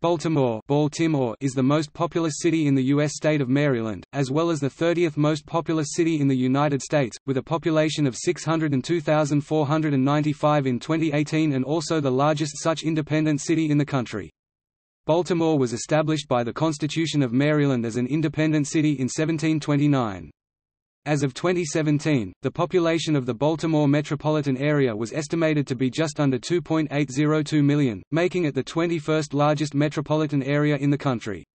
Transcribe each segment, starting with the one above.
Baltimore, Baltimore is the most populous city in the U.S. state of Maryland, as well as the 30th most populous city in the United States, with a population of 602,495 in 2018 and also the largest such independent city in the country. Baltimore was established by the Constitution of Maryland as an independent city in 1729. As of 2017, the population of the Baltimore metropolitan area was estimated to be just under 2.802 million, making it the 21st largest metropolitan area in the country.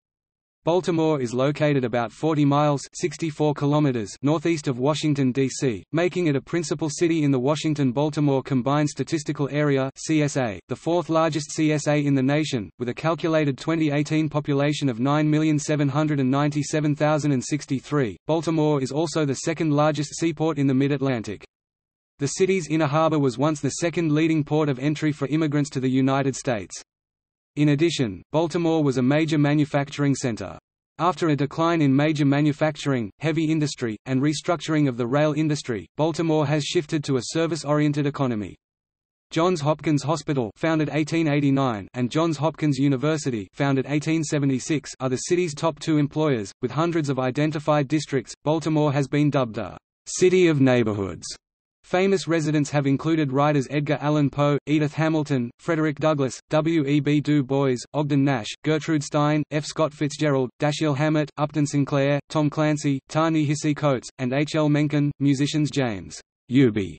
Baltimore is located about 40 miles 64 kilometers northeast of Washington, D.C., making it a principal city in the Washington-Baltimore Combined Statistical Area CSA, the fourth largest CSA in the nation, with a calculated 2018 population of 9,797,063. Baltimore is also the second largest seaport in the Mid-Atlantic. The city's inner harbor was once the second leading port of entry for immigrants to the United States. In addition, Baltimore was a major manufacturing center. After a decline in major manufacturing, heavy industry, and restructuring of the rail industry, Baltimore has shifted to a service-oriented economy. Johns Hopkins Hospital founded 1889 and Johns Hopkins University founded 1876 are the city's top two employers, with hundreds of identified districts. Baltimore has been dubbed a city of neighborhoods Famous residents have included writers Edgar Allan Poe, Edith Hamilton, Frederick Douglass, W. E. B. Du Bois, Ogden Nash, Gertrude Stein, F. Scott Fitzgerald, Dashiell Hammett, Upton Sinclair, Tom Clancy, Ta-Nehisi Coates, and H. L. Mencken. Musicians James Eubie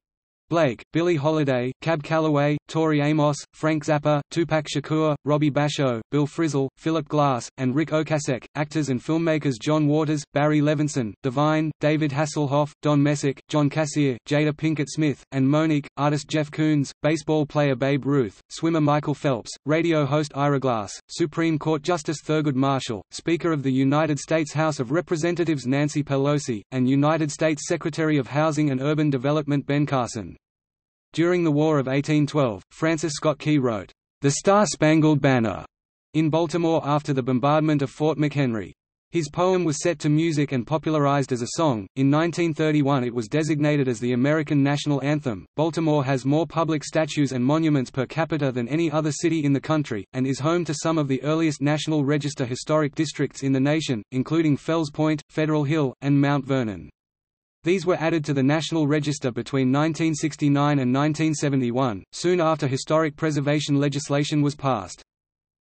Blake, Billie Holiday, Cab Calloway, Tori Amos, Frank Zappa, Tupac Shakur, Robbie Basho, Bill Frisell, Philip Glass, and Ric Ocasek. Actors and filmmakers John Waters, Barry Levinson, Divine, David Hasselhoff, Don Messick, John Kassir, Jada Pinkett Smith, and Mo'Nique, artist Jeff Koons, baseball player Babe Ruth, swimmer Michael Phelps, radio host Ira Glass, Supreme Court Justice Thurgood Marshall, Speaker of the United States House of Representatives Nancy Pelosi, and United States Secretary of Housing and Urban Development Ben Carson. During the War of 1812, Francis Scott Key wrote, "'The Star-Spangled Banner' in Baltimore after the bombardment of Fort McHenry. His poem was set to music and popularized as a song. In 1931, it was designated as the American national anthem. Baltimore has more public statues and monuments per capita than any other city in the country, and is home to some of the earliest National Register historic districts in the nation, including Fells Point, Federal Hill, and Mount Vernon. These were added to the National Register between 1969 and 1971, soon after historic preservation legislation was passed.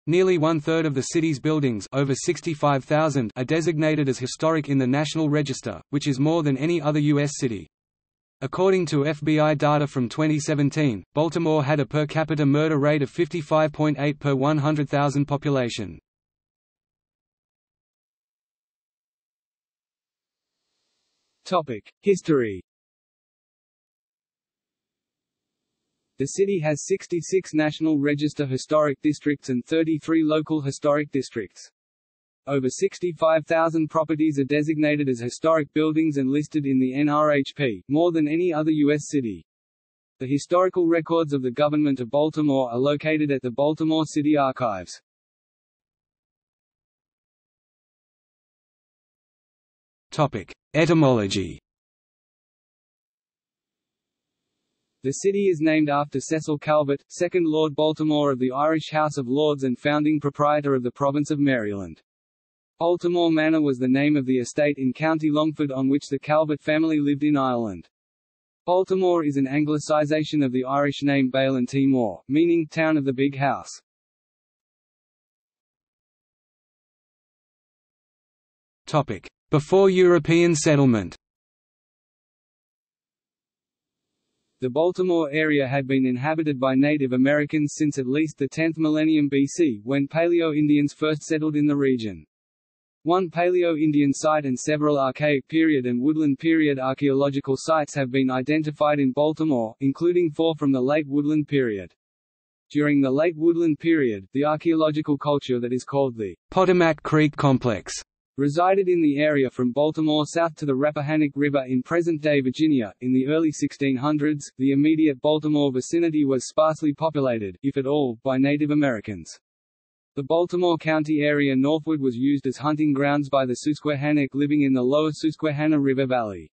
Nearly one-third of the city's buildings over 65,000 are designated as historic in the National Register, which is more than any other U.S. city. According to FBI data from 2017, Baltimore had a per capita murder rate of 55.8 per 100,000 population. History The city has 66 National Register Historic Districts and 33 local historic districts. Over 65,000 properties are designated as historic buildings and listed in the NRHP, more than any other U.S. city. The historical records of the government of Baltimore are located at the Baltimore City Archives. Etymology. The city is named after Cecil Calvert, 2nd Lord Baltimore of the Irish House of Lords and founding proprietor of the province of Maryland. Baltimore Manor was the name of the estate in County Longford on which the Calvert family lived in Ireland. Baltimore is an anglicisation of the Irish name Baillen Timor, meaning town of the big house. Topic: before European settlement The Baltimore area had been inhabited by Native Americans since at least the 10th millennium BC, when Paleo-Indians first settled in the region. One Paleo-Indian site and several Archaic period and Woodland period archaeological sites have been identified in Baltimore, including four from the Late Woodland period. During the Late Woodland period, the archaeological culture that is called the Potomac Creek Complex resided in the area from Baltimore south to the Rappahannock River in present-day Virginia. In the early 1600s, the immediate Baltimore vicinity was sparsely populated, if at all, by Native Americans. The Baltimore County area northward was used as hunting grounds by the Susquehannock living in the lower Susquehanna River Valley.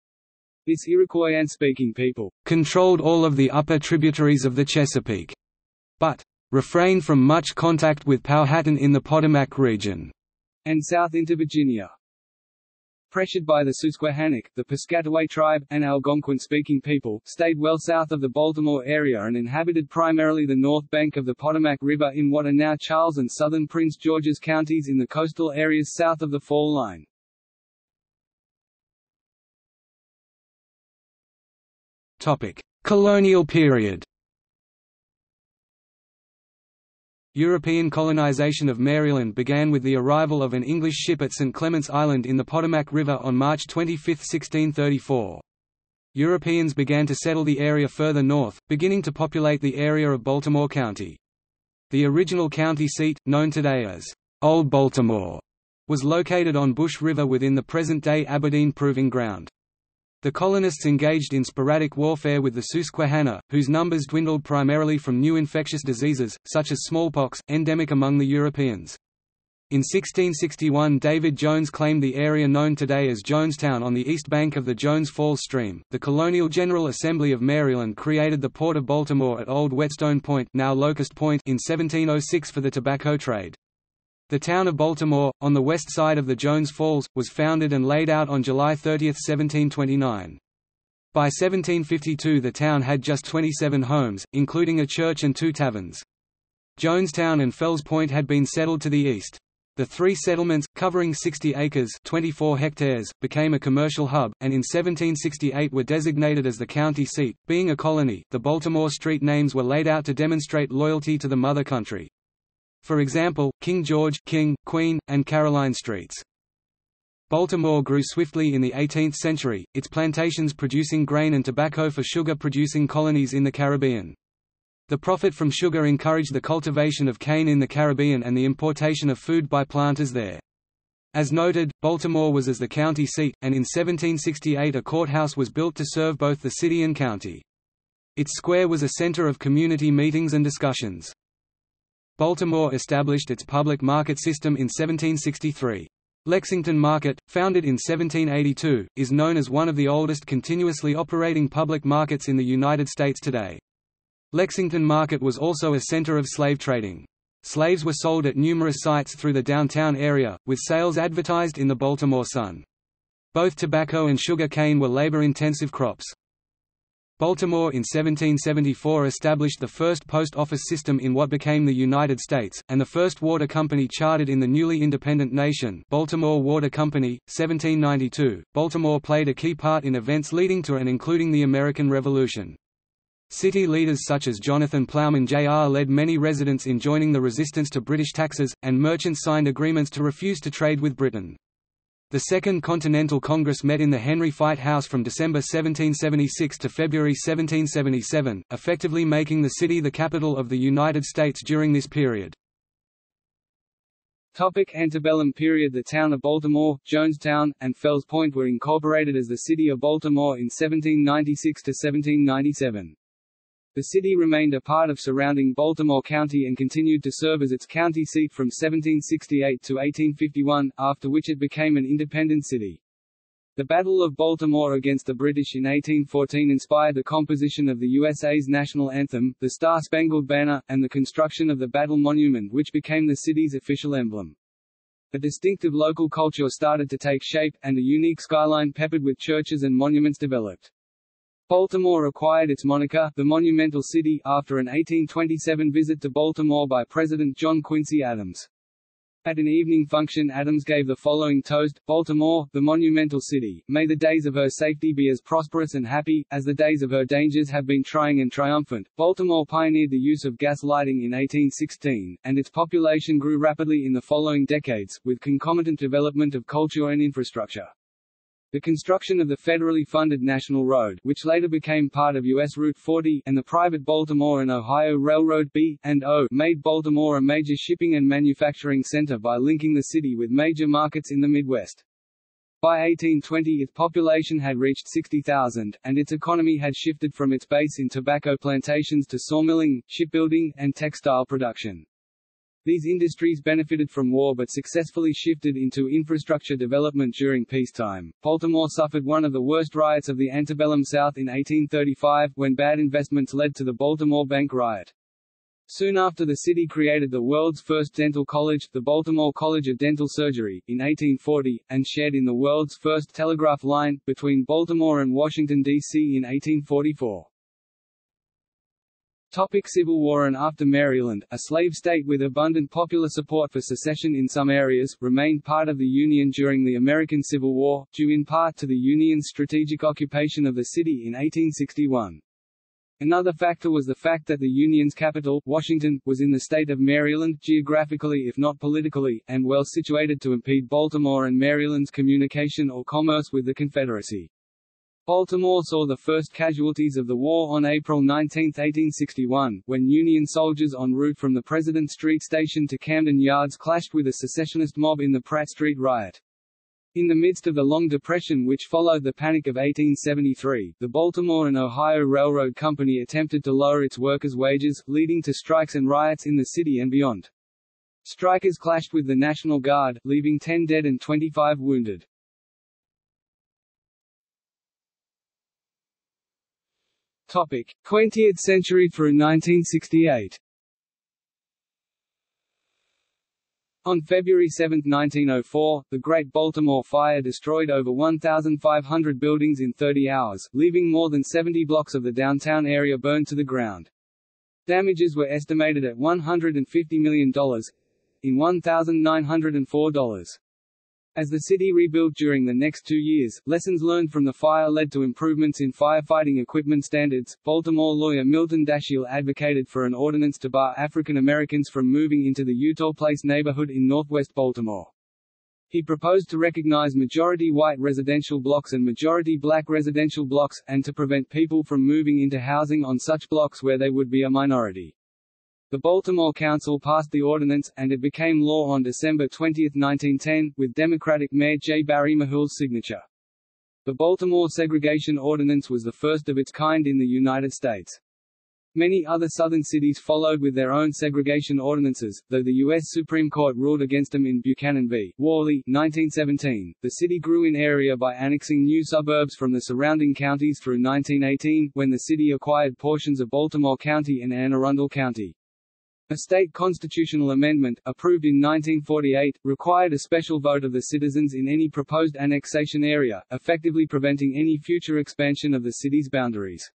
This Iroquoian-speaking people controlled all of the upper tributaries of the Chesapeake. But refrained from much contact with Powhatan in the Potomac region, and south into Virginia. Pressured by the Susquehannock, the Piscataway tribe, and Algonquian-speaking people, stayed well south of the Baltimore area and inhabited primarily the north bank of the Potomac River in what are now Charles and southern Prince George's counties in the coastal areas south of the fall line. Colonial period European colonization of Maryland began with the arrival of an English ship at St. Clement's Island in the Potomac River on March 25, 1634. Europeans began to settle the area further north, beginning to populate the area of Baltimore County. The original county seat, known today as Old Baltimore, was located on Bush River within the present-day Aberdeen Proving Ground. The colonists engaged in sporadic warfare with the Susquehanna, whose numbers dwindled primarily from new infectious diseases, such as smallpox, endemic among the Europeans. In 1661 David Jones claimed the area known today as Jonestown on the east bank of the Jones Falls stream. The Colonial General Assembly of Maryland created the port of Baltimore at Old Whetstone Point, now Locust Point in 1706 for the tobacco trade. The town of Baltimore, on the west side of the Jones Falls, was founded and laid out on July 30, 1729. By 1752 the town had just 27 homes, including a church and two taverns. Jonestown and Fells Point had been settled to the east. The three settlements, covering 60 acres 24 hectares, became a commercial hub, and in 1768 were designated as the county seat. Being a colony, the Baltimore street names were laid out to demonstrate loyalty to the mother country. For example, King George, King, Queen, and Caroline Streets. Baltimore grew swiftly in the 18th century, its plantations producing grain and tobacco for sugar-producing colonies in the Caribbean. The profit from sugar encouraged the cultivation of cane in the Caribbean and the importation of food by planters there. As noted, Baltimore was as the county seat, and in 1768 a courthouse was built to serve both the city and county. Its square was a center of community meetings and discussions. Baltimore established its public market system in 1763. Lexington Market, founded in 1782, is known as one of the oldest continuously operating public markets in the United States today. Lexington Market was also a center of slave trading. Slaves were sold at numerous sites through the downtown area, with sales advertised in the Baltimore Sun. Both tobacco and sugar cane were labor-intensive crops. Baltimore in 1774 established the first post office system in what became the United States, and the first water company chartered in the newly independent nation Baltimore Water Company, 1792. Baltimore played a key part in events leading to and including the American Revolution. City leaders such as Jonathan Plowman Jr. led many residents in joining the resistance to British taxes, and merchants signed agreements to refuse to trade with Britain. The Second Continental Congress met in the Henry Fite House from December 1776 to February 1777, effectively making the city the capital of the United States during this period. Topic antebellum period The town of Baltimore, Jonestown, and Fells Point were incorporated as the city of Baltimore in 1796 to 1797. The city remained a part of surrounding Baltimore County and continued to serve as its county seat from 1768 to 1851, after which it became an independent city. The Battle of Baltimore against the British in 1814 inspired the composition of the USA's national anthem, the Star-Spangled Banner, and the construction of the Battle Monument which became the city's official emblem. A distinctive local culture started to take shape, and a unique skyline peppered with churches and monuments developed. Baltimore acquired its moniker, the Monumental City, after an 1827 visit to Baltimore by President John Quincy Adams. At an evening function Adams gave the following toast, Baltimore, the monumental city, may the days of her safety be as prosperous and happy, as the days of her dangers have been trying and triumphant. Baltimore pioneered the use of gas lighting in 1816, and its population grew rapidly in the following decades, with concomitant development of culture and infrastructure. The construction of the federally funded National Road which later became part of U.S. Route 40 and the private Baltimore and Ohio Railroad B and O made Baltimore a major shipping and manufacturing center by linking the city with major markets in the Midwest. By 1820 its population had reached 60,000, and its economy had shifted from its base in tobacco plantations to sawmilling, shipbuilding, and textile production. These industries benefited from war but successfully shifted into infrastructure development during peacetime. Baltimore suffered one of the worst riots of the antebellum South in 1835, when bad investments led to the Baltimore Bank riot. Soon after the city created the world's first dental college, the Baltimore College of Dental Surgery, in 1840, and shared in the world's first telegraph line, between Baltimore and Washington, D.C. in 1844. Topic Civil War and After Maryland, a slave state with abundant popular support for secession in some areas, remained part of the Union during the American Civil War, due in part to the Union's strategic occupation of the city in 1861. Another factor was the fact that the Union's capital, Washington, was in the state of Maryland, geographically if not politically, and well situated to impede Baltimore and Maryland's communication or commerce with the Confederacy. Baltimore saw the first casualties of the war on April 19, 1861, when Union soldiers en route from the President Street station to Camden Yards clashed with a secessionist mob in the Pratt Street riot. In the midst of the Long Depression which followed the Panic of 1873, the Baltimore and Ohio Railroad Company attempted to lower its workers' wages, leading to strikes and riots in the city and beyond. Strikers clashed with the National Guard, leaving 10 dead and 25 wounded. Topic: 20th century through 1968. On February 7, 1904, the Great Baltimore Fire destroyed over 1,500 buildings in 30 hours, leaving more than 70 blocks of the downtown area burned to the ground. Damages were estimated at $150 million in $1,904. As the city rebuilt during the next two years, lessons learned from the fire led to improvements in firefighting equipment standards. Baltimore lawyer Milton Dashiell advocated for an ordinance to bar African Americans from moving into the Eutaw Place neighborhood in northwest Baltimore. He proposed to recognize majority white residential blocks and majority black residential blocks, and to prevent people from moving into housing on such blocks where they would be a minority. The Baltimore Council passed the ordinance, and it became law on December 20, 1910, with Democratic Mayor J. Barry Mahool's signature. The Baltimore Segregation Ordinance was the first of its kind in the United States. Many other southern cities followed with their own segregation ordinances, though the U.S. Supreme Court ruled against them in Buchanan v. Warley, 1917. The city grew in area by annexing new suburbs from the surrounding counties through 1918, when the city acquired portions of Baltimore County and Anne Arundel County. A state constitutional amendment, approved in 1948, required a special vote of the citizens in any proposed annexation area, effectively preventing any future expansion of the city's boundaries.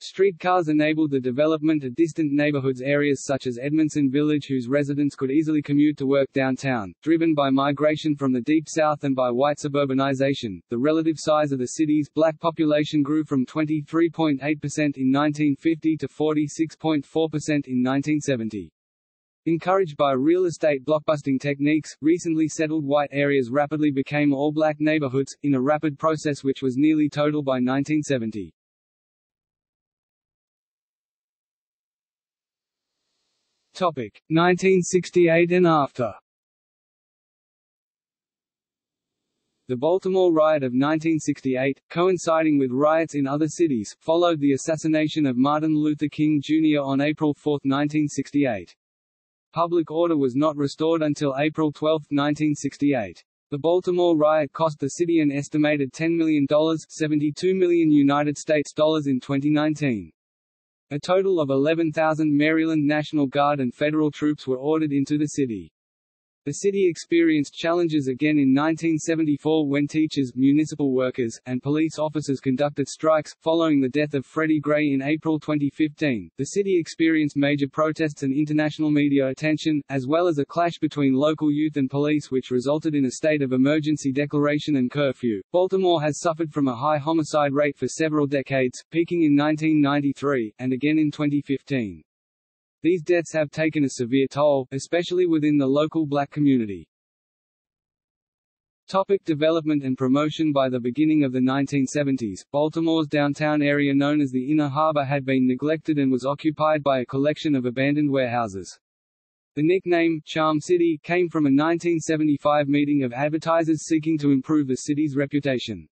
Streetcars enabled the development of distant neighborhoods areas such as Edmondson Village whose residents could easily commute to work downtown. Driven by migration from the Deep South and by white suburbanization, the relative size of the city's black population grew from 23.8% in 1950 to 46.4% in 1970. Encouraged by real estate blockbusting techniques, recently settled white areas rapidly became all-black neighborhoods, in a rapid process which was nearly total by 1970. Topic 1968 and after. The Baltimore riot of 1968, coinciding with riots in other cities, followed the assassination of Martin Luther King Jr. on April 4, 1968. Public order was not restored until April 12, 1968. The Baltimore riot cost the city an estimated $10 million, 72 million United States dollars in 2019. A total of 11,000 Maryland National Guard and federal troops were ordered into the city. The city experienced challenges again in 1974 when teachers, municipal workers, and police officers conducted strikes. Following the death of Freddie Gray in April 2015, the city experienced major protests and international media attention, as well as a clash between local youth and police which resulted in a state of emergency declaration and curfew. Baltimore has suffered from a high homicide rate for several decades, peaking in 1993, and again in 2015. These deaths have taken a severe toll, especially within the local black community. Topic development and promotion By the beginning of the 1970s, Baltimore's downtown area known as the Inner Harbor had been neglected and was occupied by a collection of abandoned warehouses. The nickname, Charm City, came from a 1975 meeting of advertisers seeking to improve the city's reputation.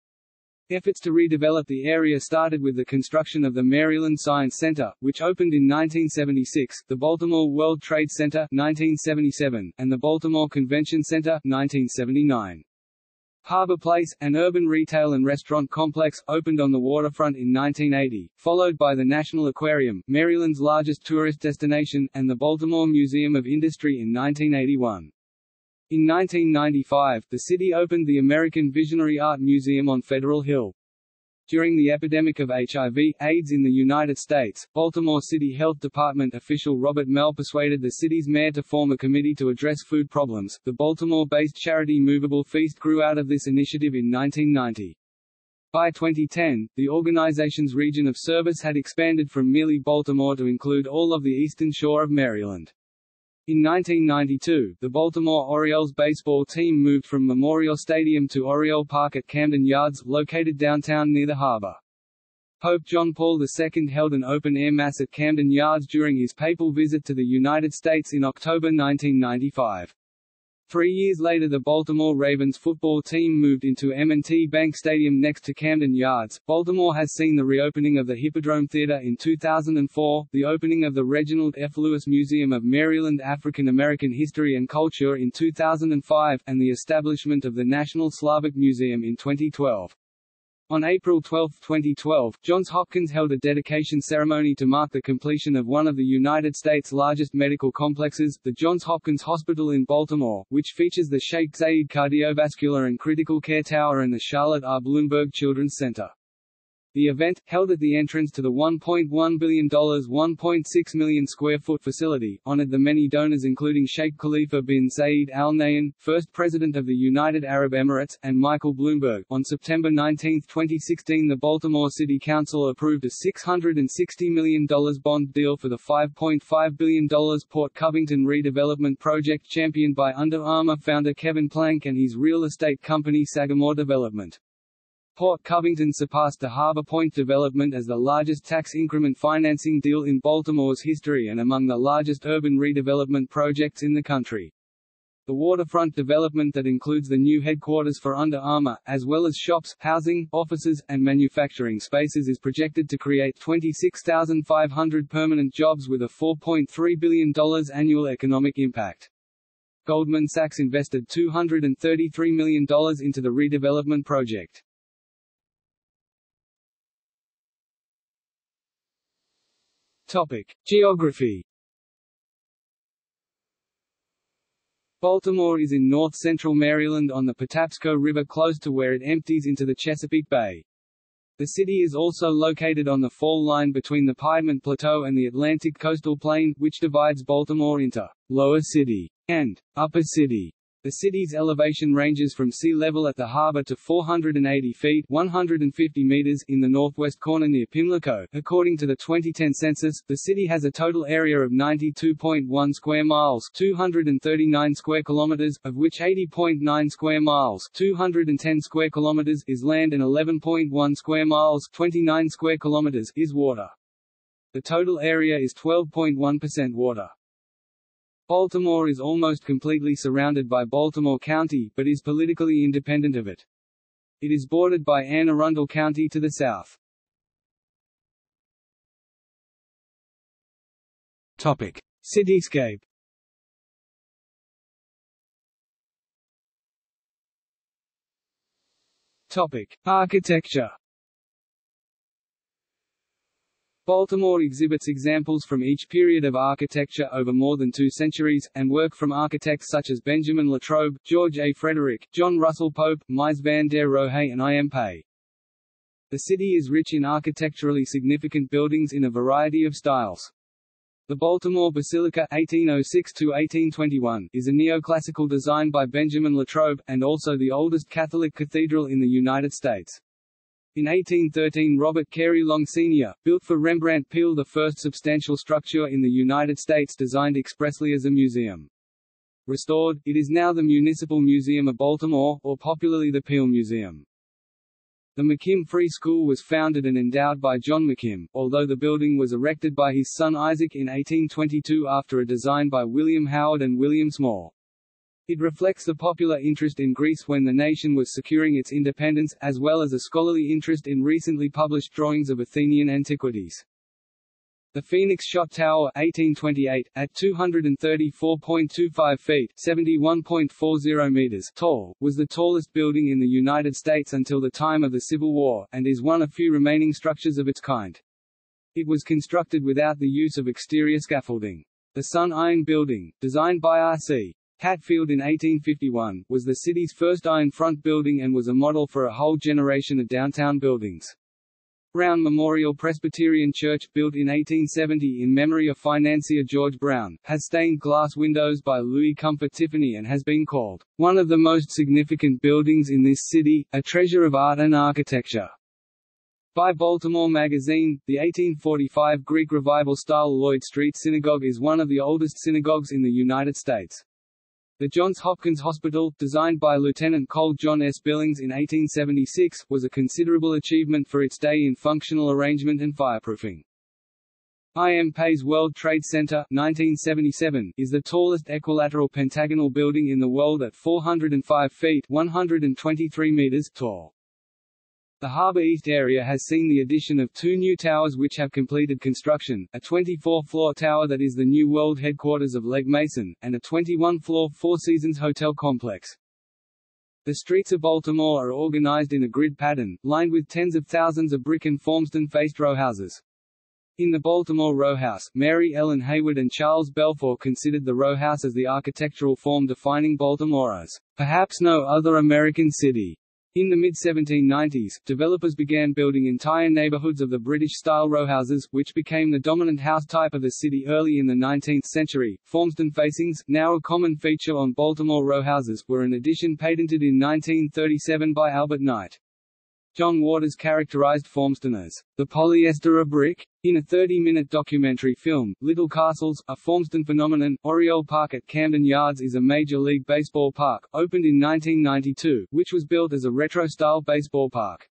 Efforts to redevelop the area started with the construction of the Maryland Science Center, which opened in 1976, the Baltimore World Trade Center 1977, and the Baltimore Convention Center 1979. Harbor Place, an urban retail and restaurant complex, opened on the waterfront in 1980, followed by the National Aquarium, Maryland's largest tourist destination, and the Baltimore Museum of Industry in 1981. In 1995, the city opened the American Visionary Art Museum on Federal Hill. During the epidemic of HIV, AIDS in the United States, Baltimore City Health Department official Robert Mehl persuaded the city's mayor to form a committee to address food problems. The Baltimore-based charity Movable Feast grew out of this initiative in 1990. By 2010, the organization's region of service had expanded from merely Baltimore to include all of the eastern shore of Maryland. In 1992, the Baltimore Orioles baseball team moved from Memorial Stadium to Oriole Park at Camden Yards, located downtown near the harbor. Pope John Paul II held an open-air mass at Camden Yards during his papal visit to the United States in October 1995. Three years later the Baltimore Ravens football team moved into M&T Bank Stadium next to Camden Yards. Baltimore has seen the reopening of the Hippodrome Theater in 2004, the opening of the Reginald F. Lewis Museum of Maryland African American History and Culture in 2005, and the establishment of the National Slavic Museum in 2012. On April 12, 2012, Johns Hopkins held a dedication ceremony to mark the completion of one of the United States' largest medical complexes, the Johns Hopkins Hospital in Baltimore, which features the Sheikh Zayed Cardiovascular and Critical Care Tower and the Charlotte R. Bloomberg Children's Center. The event, held at the entrance to the $1.1 billion 1.6 million square foot facility, honored the many donors including Sheikh Khalifa bin Zayed Al Nahyan, first President of the United Arab Emirates, and Michael Bloomberg. On September 19, 2016 the Baltimore City Council approved a $660 million bond deal for the $5.5 billion Port Covington redevelopment project championed by Under Armour founder Kevin Plank and his real estate company Sagamore Development. Port Covington surpassed the Harbor Point development as the largest tax increment financing deal in Baltimore's history and among the largest urban redevelopment projects in the country. The waterfront development that includes the new headquarters for Under Armour, as well as shops, housing, offices, and manufacturing spaces is projected to create 26,500 permanent jobs with a $4.3 billion annual economic impact. Goldman Sachs invested $233 million into the redevelopment project. Topic: Geography. Baltimore is in north-central Maryland on the Patapsco River close to where it empties into the Chesapeake Bay. The city is also located on the fall line between the Piedmont Plateau and the Atlantic Coastal Plain, which divides Baltimore into Lower City and Upper City. The city's elevation ranges from sea level at the harbor to 480 feet 150 meters in the northwest corner near Pimlico. According to the 2010 census, the city has a total area of 92.1 square miles 239 square kilometers, of which 80.9 square miles 210 square kilometers is land and 11.1 square miles 29 square kilometers is water. The total area is 12.1% water. Baltimore is almost completely surrounded by Baltimore County, but is politically independent of it. It is bordered by Anne Arundel County to the south. Topic: Cityscape. Topic: Architecture. Baltimore exhibits examples from each period of architecture over more than two centuries, and work from architects such as Benjamin Latrobe, George A. Frederick, John Russell Pope, Mies van der Rohe and I. M. Pei. The city is rich in architecturally significant buildings in a variety of styles. The Baltimore Basilica 1806–1821 is a neoclassical design by Benjamin Latrobe, and also the oldest Catholic cathedral in the United States. In 1813 Robert Carey Long Sr., built for Rembrandt Peale the first substantial structure in the United States designed expressly as a museum. Restored, it is now the Municipal Museum of Baltimore, or popularly the Peale Museum. The McKim Free School was founded and endowed by John McKim, although the building was erected by his son Isaac in 1822 after a design by William Howard and William Small. It reflects the popular interest in Greece when the nation was securing its independence, as well as a scholarly interest in recently published drawings of Athenian antiquities. The Phoenix Shot Tower 1828, at 234.25 feet 71.40 meters tall, was the tallest building in the United States until the time of the Civil War, and is one of few remaining structures of its kind. It was constructed without the use of exterior scaffolding. The Sun Iron Building, designed by R.C. Hatfield in 1851, was the city's first iron front building and was a model for a whole generation of downtown buildings. Brown Memorial Presbyterian Church, built in 1870 in memory of financier George Brown, has stained glass windows by Louis Comfort Tiffany and has been called, "...one of the most significant buildings in this city, a treasure of art and architecture." By Baltimore Magazine, the 1845 Greek Revival-style Lloyd Street Synagogue is one of the oldest synagogues in the United States. The Johns Hopkins Hospital, designed by Lieutenant Cole John S. Billings in 1876, was a considerable achievement for its day in functional arrangement and fireproofing. I.M. Pei's World Trade Center 1977, is the tallest equilateral pentagonal building in the world at 405 feet 123 meters tall. The Harbour East area has seen the addition of two new towers which have completed construction, a 24-floor tower that is the new world headquarters of Legg Mason, and a 21-floor Four Seasons hotel complex. The streets of Baltimore are organized in a grid pattern, lined with tens of thousands of brick and formstone-faced rowhouses. In the Baltimore rowhouse, Mary Ellen Hayward and Charles Belfoure considered the rowhouse as the architectural form defining Baltimore as, perhaps no other American city. In the mid-1790s, developers began building entire neighborhoods of the British-style rowhouses, which became the dominant house type of the city early in the 19th century. Formstone facings, now a common feature on Baltimore rowhouses, were an addition patented in 1937 by Albert Knight. John Waters characterized Formstone as the polyester of brick. In a 30-minute documentary film, Little Castles, a Formstone phenomenon, Oriole Park at Camden Yards is a Major League Baseball park, opened in 1992, which was built as a retro-style baseball park.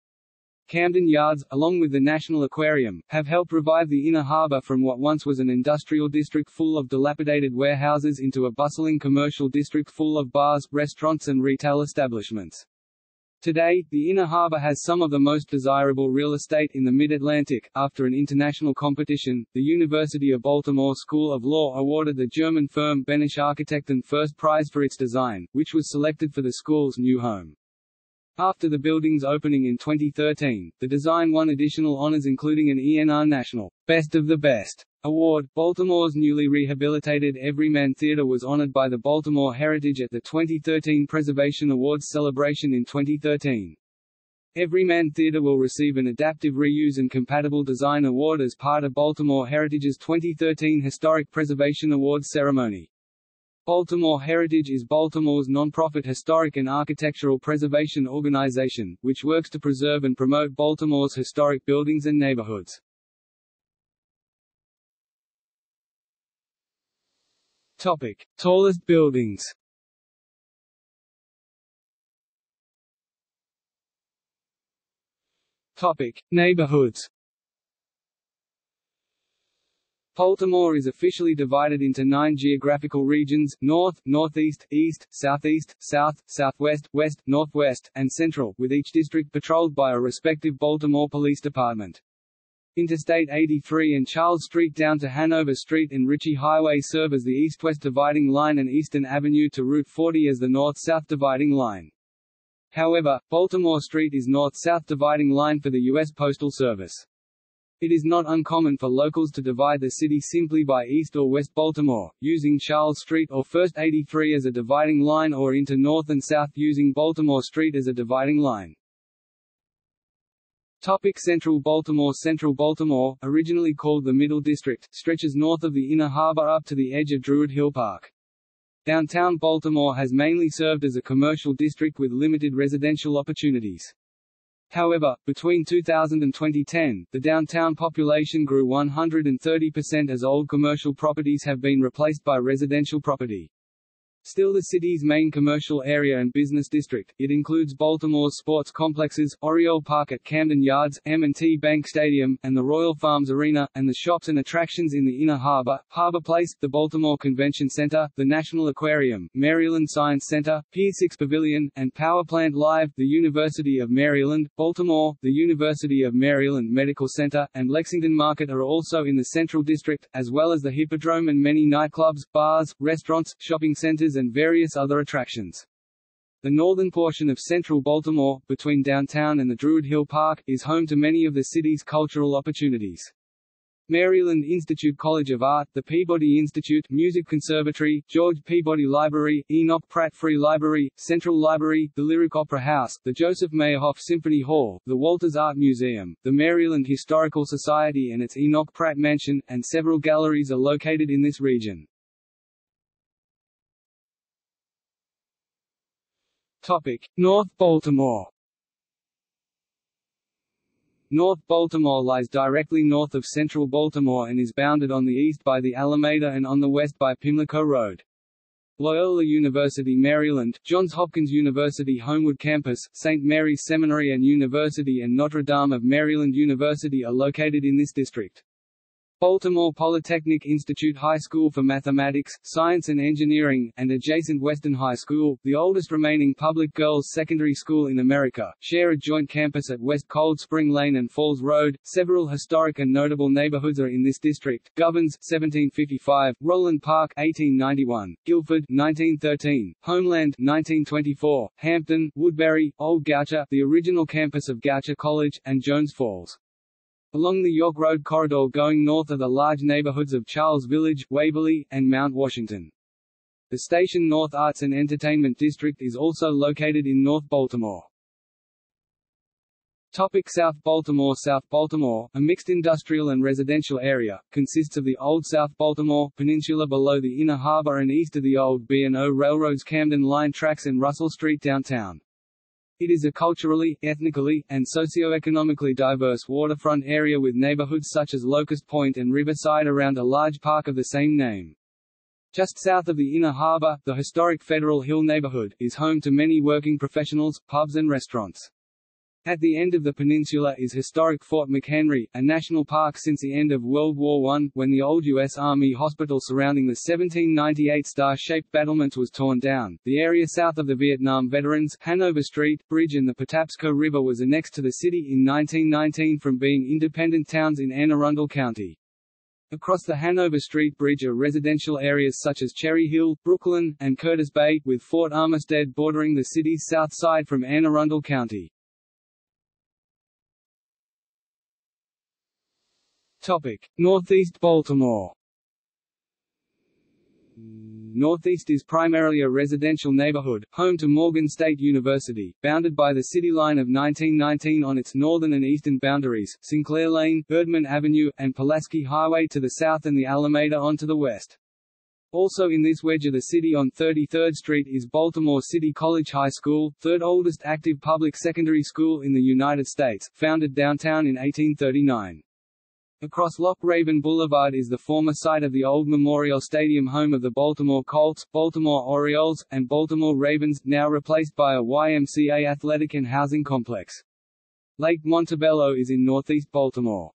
Camden Yards, along with the National Aquarium, have helped revive the Inner Harbor from what once was an industrial district full of dilapidated warehouses into a bustling commercial district full of bars, restaurants and retail establishments. Today, the Inner Harbor has some of the most desirable real estate in the Mid-Atlantic. After an international competition, the University of Baltimore School of Law awarded the German firm Behnisch Architekten first prize for its design, which was selected for the school's new home. After the building's opening in 2013, the design won additional honors including an ENR National Best of the Best Award. Baltimore's newly rehabilitated Everyman Theater was honored by the Baltimore Heritage at the 2013 Preservation Awards celebration in 2013. Everyman Theater will receive an Adaptive Reuse and Compatible Design Award as part of Baltimore Heritage's 2013 Historic Preservation Awards ceremony. Baltimore Heritage is Baltimore's nonprofit historic and architectural preservation organization, which works to preserve and promote Baltimore's historic buildings and neighborhoods. Topic: Tallest buildings. Topic: Neighborhoods. Baltimore is officially divided into nine geographical regions, north, northeast, east, southeast, south, southwest, west, northwest, and central, with each district patrolled by a respective Baltimore Police Department. Interstate 83 and Charles Street down to Hanover Street and Ritchie Highway serve as the east-west dividing line and Eastern Avenue to Route 40 as the north-south dividing line. However, Baltimore Street is north-south dividing line for the U.S. Postal Service. It is not uncommon for locals to divide the city simply by East or West Baltimore, using Charles Street or First 83 as a dividing line or into North and South using Baltimore Street as a dividing line. Topic Central Baltimore Central Baltimore, originally called the Middle District, stretches north of the Inner Harbor up to the edge of Druid Hill Park. Downtown Baltimore has mainly served as a commercial district with limited residential opportunities. However, between 2000 and 2010, the downtown population grew 130% as old commercial properties have been replaced by residential property. Still the city's main commercial area and business district, it includes Baltimore's sports complexes, Oriole Park at Camden Yards, M&T Bank Stadium, and the Royal Farms Arena, and the shops and attractions in the Inner Harbor, Harbor Place, the Baltimore Convention Center, the National Aquarium, Maryland Science Center, Pier 6 Pavilion, and Power Plant Live, the University of Maryland, Baltimore, the University of Maryland Medical Center, and Lexington Market are also in the Central District, as well as the Hippodrome and many nightclubs, bars, restaurants, shopping centers and various other attractions. The northern portion of central Baltimore, between downtown and the Druid Hill Park, is home to many of the city's cultural opportunities. Maryland Institute College of Art, the Peabody Institute, Music Conservatory, George Peabody Library, Enoch Pratt Free Library, Central Library, the Lyric Opera House, the Joseph Meyerhoff Symphony Hall, the Walters Art Museum, the Maryland Historical Society and its Enoch Pratt Mansion, and several galleries are located in this region. Topic: North Baltimore. North Baltimore lies directly north of central Baltimore and is bounded on the east by the Alameda and on the west by Pimlico Road. Loyola University Maryland, Johns Hopkins University Homewood Campus, St. Mary's Seminary and University and Notre Dame of Maryland University are located in this district. Baltimore Polytechnic Institute High School for Mathematics, Science and Engineering, and adjacent Western High School, the oldest remaining public girls' secondary school in America, share a joint campus at West Cold Spring Lane and Falls Road. Several historic and notable neighborhoods are in this district: Govans, 1755; Roland Park, 1891; Guilford, 1913; Homeland, 1924; Hampden, Woodberry, Old Goucher, the original campus of Goucher College, and Jones Falls. Along the York Road corridor going north are the large neighborhoods of Charles Village, Waverly, and Mount Washington. The Station North Arts and Entertainment District is also located in North Baltimore. Topic South Baltimore South Baltimore, a mixed industrial and residential area, consists of the Old South Baltimore Peninsula below the Inner Harbor and east of the old B&O Railroad's Camden Line tracks and Russell Street downtown. It is a culturally, ethnically, and socioeconomically diverse waterfront area with neighborhoods such as Locust Point and Riverside around a large park of the same name. Just south of the Inner Harbor, the historic Federal Hill neighborhood, is home to many working professionals, pubs and restaurants. At the end of the peninsula is historic Fort McHenry, a national park since the end of World War I, when the old U.S. Army hospital surrounding the 1798 star-shaped battlements was torn down. The area south of the Vietnam Veterans, Hanover Street, Bridge and the Patapsco River was annexed to the city in 1919 from being independent towns in Anne Arundel County. Across the Hanover Street Bridge are residential areas such as Cherry Hill, Brooklyn, and Curtis Bay, with Fort Armistead bordering the city's south side from Anne Arundel County. Topic: Northeast Baltimore. Northeast is primarily a residential neighborhood, home to Morgan State University, bounded by the City Line of 1919 on its northern and eastern boundaries, Sinclair Lane, Erdman Avenue, and Pulaski Highway to the south and the Alameda on to the west. Also in this wedge of the city on 33rd Street is Baltimore City College High School, third oldest active public secondary school in the United States, founded downtown in 1839. Across Loch Raven Boulevard is the former site of the old Memorial Stadium home of the Baltimore Colts, Baltimore Orioles, and Baltimore Ravens, now replaced by a YMCA athletic and housing complex. Lake Montebello is in northeast Baltimore.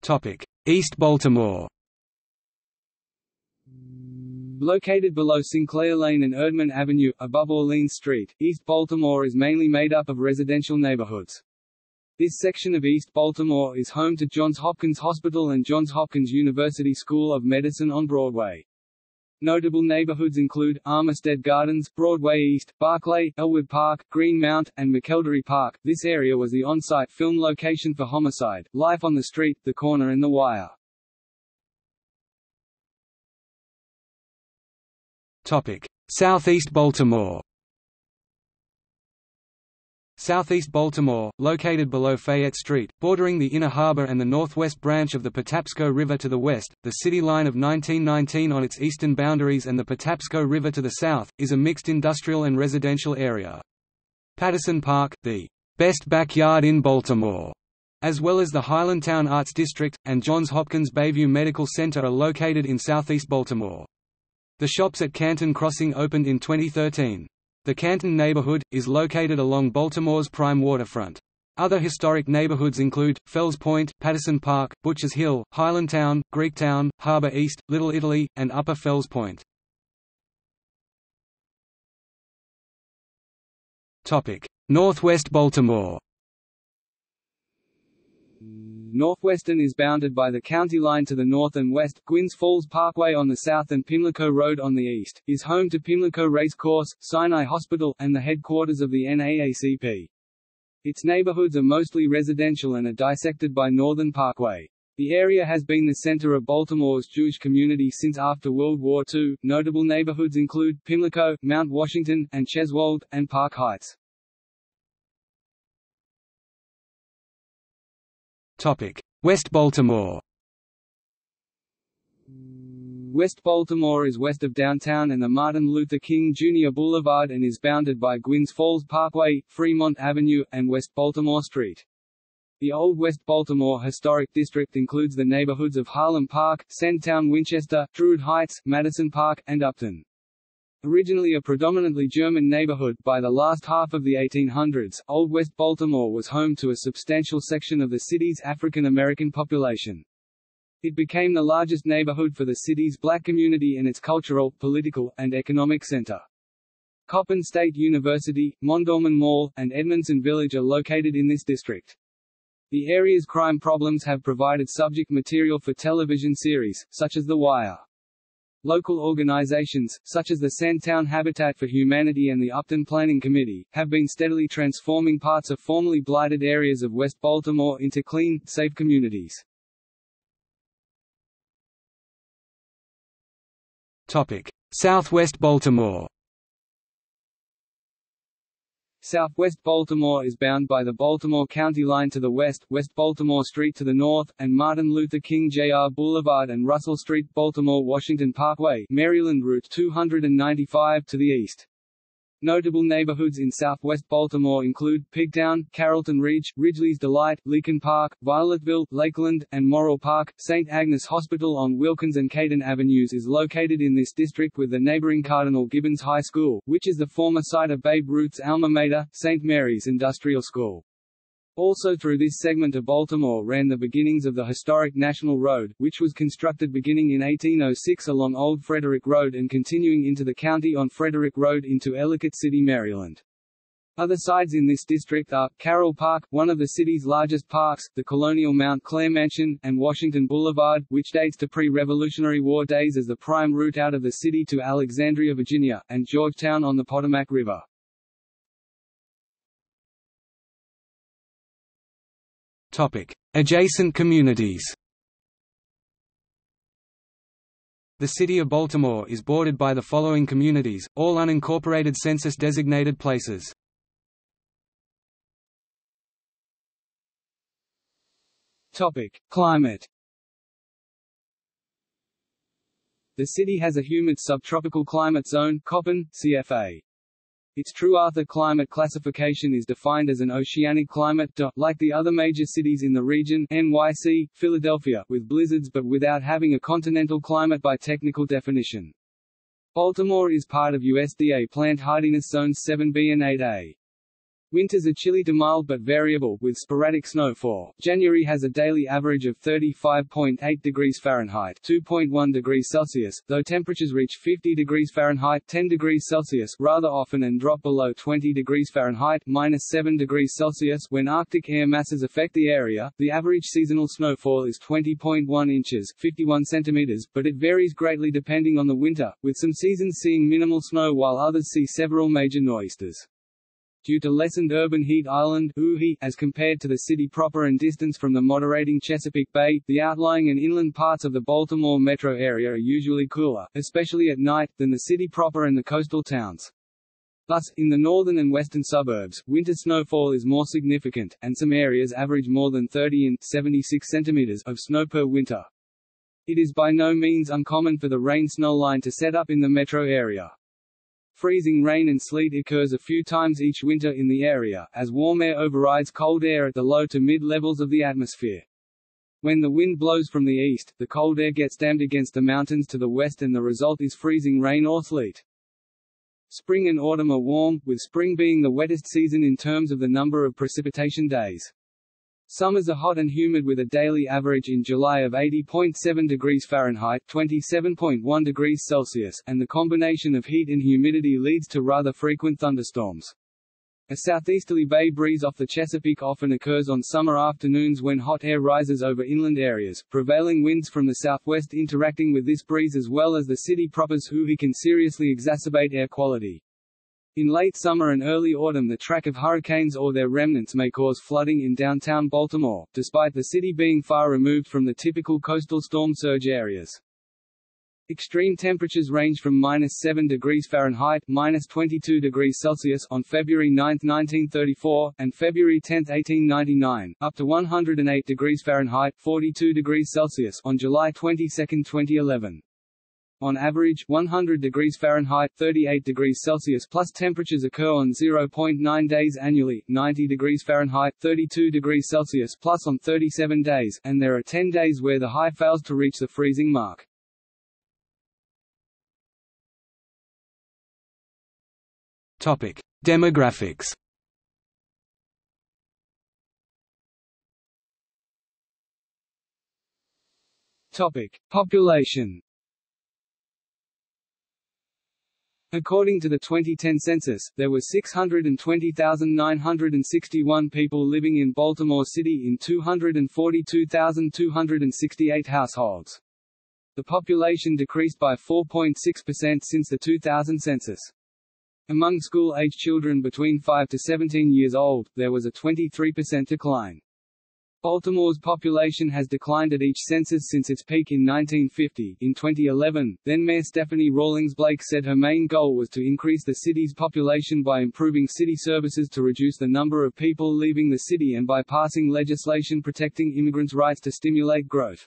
Topic: East Baltimore. Located below Sinclair Lane and Erdman Avenue, above Orleans Street, East Baltimore is mainly made up of residential neighborhoods. This section of East Baltimore is home to Johns Hopkins Hospital and Johns Hopkins University School of Medicine on Broadway. Notable neighborhoods include, Armistead Gardens, Broadway East, Barclay, Ellwood Park, Greenmount, and McElderry Park. This area was the on-site film location for Homicide, Life on the Street, The Corner and The Wire. Topic: Southeast Baltimore. Southeast Baltimore, located below Fayette Street, bordering the Inner Harbor and the northwest branch of the Patapsco River to the west, the city line of 1919 on its eastern boundaries and the Patapsco River to the south, is a mixed industrial and residential area. Patterson Park, the best backyard in Baltimore, as well as the Highlandtown Arts District, and Johns Hopkins Bayview Medical Center are located in southeast Baltimore. The shops at Canton Crossing opened in 2013. The Canton neighborhood, is located along Baltimore's prime waterfront. Other historic neighborhoods include, Fells Point, Patterson Park, Butchers Hill, Highlandtown, Greektown, Harbor East, Little Italy, and Upper Fells Point. Northwest Baltimore Northwestern is bounded by the county line to the north and west, Gwynns Falls Parkway on the south and Pimlico Road on the east, is home to Pimlico Race Course, Sinai Hospital, and the headquarters of the NAACP. Its neighborhoods are mostly residential and are dissected by Northern Parkway. The area has been the center of Baltimore's Jewish community since after World War II. Notable neighborhoods include Pimlico, Mount Washington, and Cheswolde, and Park Heights. West Baltimore. West Baltimore is west of downtown and the Martin Luther King Jr. Boulevard and is bounded by Gwynns Falls Parkway, Fremont Avenue, and West Baltimore Street. The Old West Baltimore Historic District includes the neighborhoods of Harlem Park, Sandtown Winchester, Druid Heights, Madison Park, and Upton. Originally a predominantly German neighborhood, by the last half of the 1800s, Old West Baltimore was home to a substantial section of the city's African American population. It became the largest neighborhood for the city's black community and its cultural, political, and economic center. Coppin State University, Mondawmin Mall, and Edmondson Village are located in this district. The area's crime problems have provided subject material for television series, such as The Wire. Local organizations, such as the Sandtown Habitat for Humanity and the Upton Planning Committee, have been steadily transforming parts of formerly blighted areas of West Baltimore into clean, safe communities. Topic: Southwest Baltimore. Southwest Baltimore is bound by the Baltimore County line to the west, West Baltimore Street to the north, and Martin Luther King Jr. Boulevard and Russell Street Baltimore Washington Parkway Maryland Route 295 to the east. Notable neighborhoods in southwest Baltimore include Pigtown, Carrollton Ridge, Ridgely's Delight, Leakin Park, Violetville, Lakeland, and Morrell Park. St. Agnes Hospital on Wilkens and Caton Avenues is located in this district with the neighboring Cardinal Gibbons High School, which is the former site of Babe Ruth's alma mater, St. Mary's Industrial School. Also through this segment of Baltimore ran the beginnings of the historic National Road, which was constructed beginning in 1806 along Old Frederick Road and continuing into the county on Frederick Road into Ellicott City, Maryland. Other sites in this district are, Carroll Park, one of the city's largest parks, the colonial Mount Clair Mansion, and Washington Boulevard, which dates to pre-Revolutionary War days as the prime route out of the city to Alexandria, Virginia, and Georgetown on the Potomac River. Adjacent communities. The city of Baltimore is bordered by the following communities, all unincorporated census-designated places. Topic: Climate. The city has a humid subtropical climate zone, Köppen, CFA. Its Trewartha climate classification is defined as an oceanic climate like the other major cities in the region NYC, Philadelphia, with blizzards but without having a continental climate by technical definition. Baltimore is part of USDA plant hardiness zones 7B and 8A. Winters are chilly to mild but variable, with sporadic snowfall. January has a daily average of 35.8 degrees Fahrenheit (2.1 degrees Celsius), though temperatures reach 50 degrees Fahrenheit (10 degrees Celsius) rather often and drop below 20 degrees Fahrenheit 7 degrees Celsius) when Arctic air masses affect the area. The average seasonal snowfall is 20.1 inches (51 centimeters), but it varies greatly depending on the winter, with some seasons seeing minimal snow while others see several major nor'easters. Due to lessened urban heat island as compared to the city proper and distance from the moderating Chesapeake Bay, the outlying and inland parts of the Baltimore metro area are usually cooler, especially at night, than the city proper and the coastal towns. Thus, in the northern and western suburbs, winter snowfall is more significant, and some areas average more than 30 and 76 centimeters of snow per winter. It is by no means uncommon for the rain-snow line to set up in the metro area. Freezing rain and sleet occurs a few times each winter in the area, as warm air overrides cold air at the low to mid levels of the atmosphere. When the wind blows from the east, the cold air gets dammed against the mountains to the west and the result is freezing rain or sleet. Spring and autumn are warm, with spring being the wettest season in terms of the number of precipitation days. Summers are hot and humid with a daily average in July of 80.7 degrees Fahrenheit (27.1 degrees Celsius), and the combination of heat and humidity leads to rather frequent thunderstorms. A southeasterly bay breeze off the Chesapeake often occurs on summer afternoons when hot air rises over inland areas, prevailing winds from the southwest interacting with this breeze as well as the city proper's who can seriously exacerbate air quality. In late summer and early autumn the track of hurricanes or their remnants may cause flooding in downtown Baltimore, despite the city being far removed from the typical coastal storm surge areas. Extreme temperatures range from minus 7 degrees Fahrenheit minus 22 degrees Celsius on February 9, 1934, and February 10, 1899, up to 108 degrees Fahrenheit 42 degrees Celsius on July 22, 2011. On average, 100 degrees Fahrenheit 38 degrees Celsius plus temperatures occur on 0.9 days annually, 90 degrees Fahrenheit 32 degrees Celsius plus on 37 days, and there are 10 days where the high fails to reach the freezing mark. Topic: Demographics. Topic: Population. According to the 2010 census, there were 620,961 people living in Baltimore City in 242,268 households. The population decreased by 4.6% since the 2000 census. Among school-age children between 5 to 17 years old, there was a 23% decline. Baltimore's population has declined at each census since its peak in 1950. In 2011, then Mayor Stephanie Rawlings Blake said her main goal was to increase the city's population by improving city services to reduce the number of people leaving the city and by passing legislation protecting immigrants' rights to stimulate growth.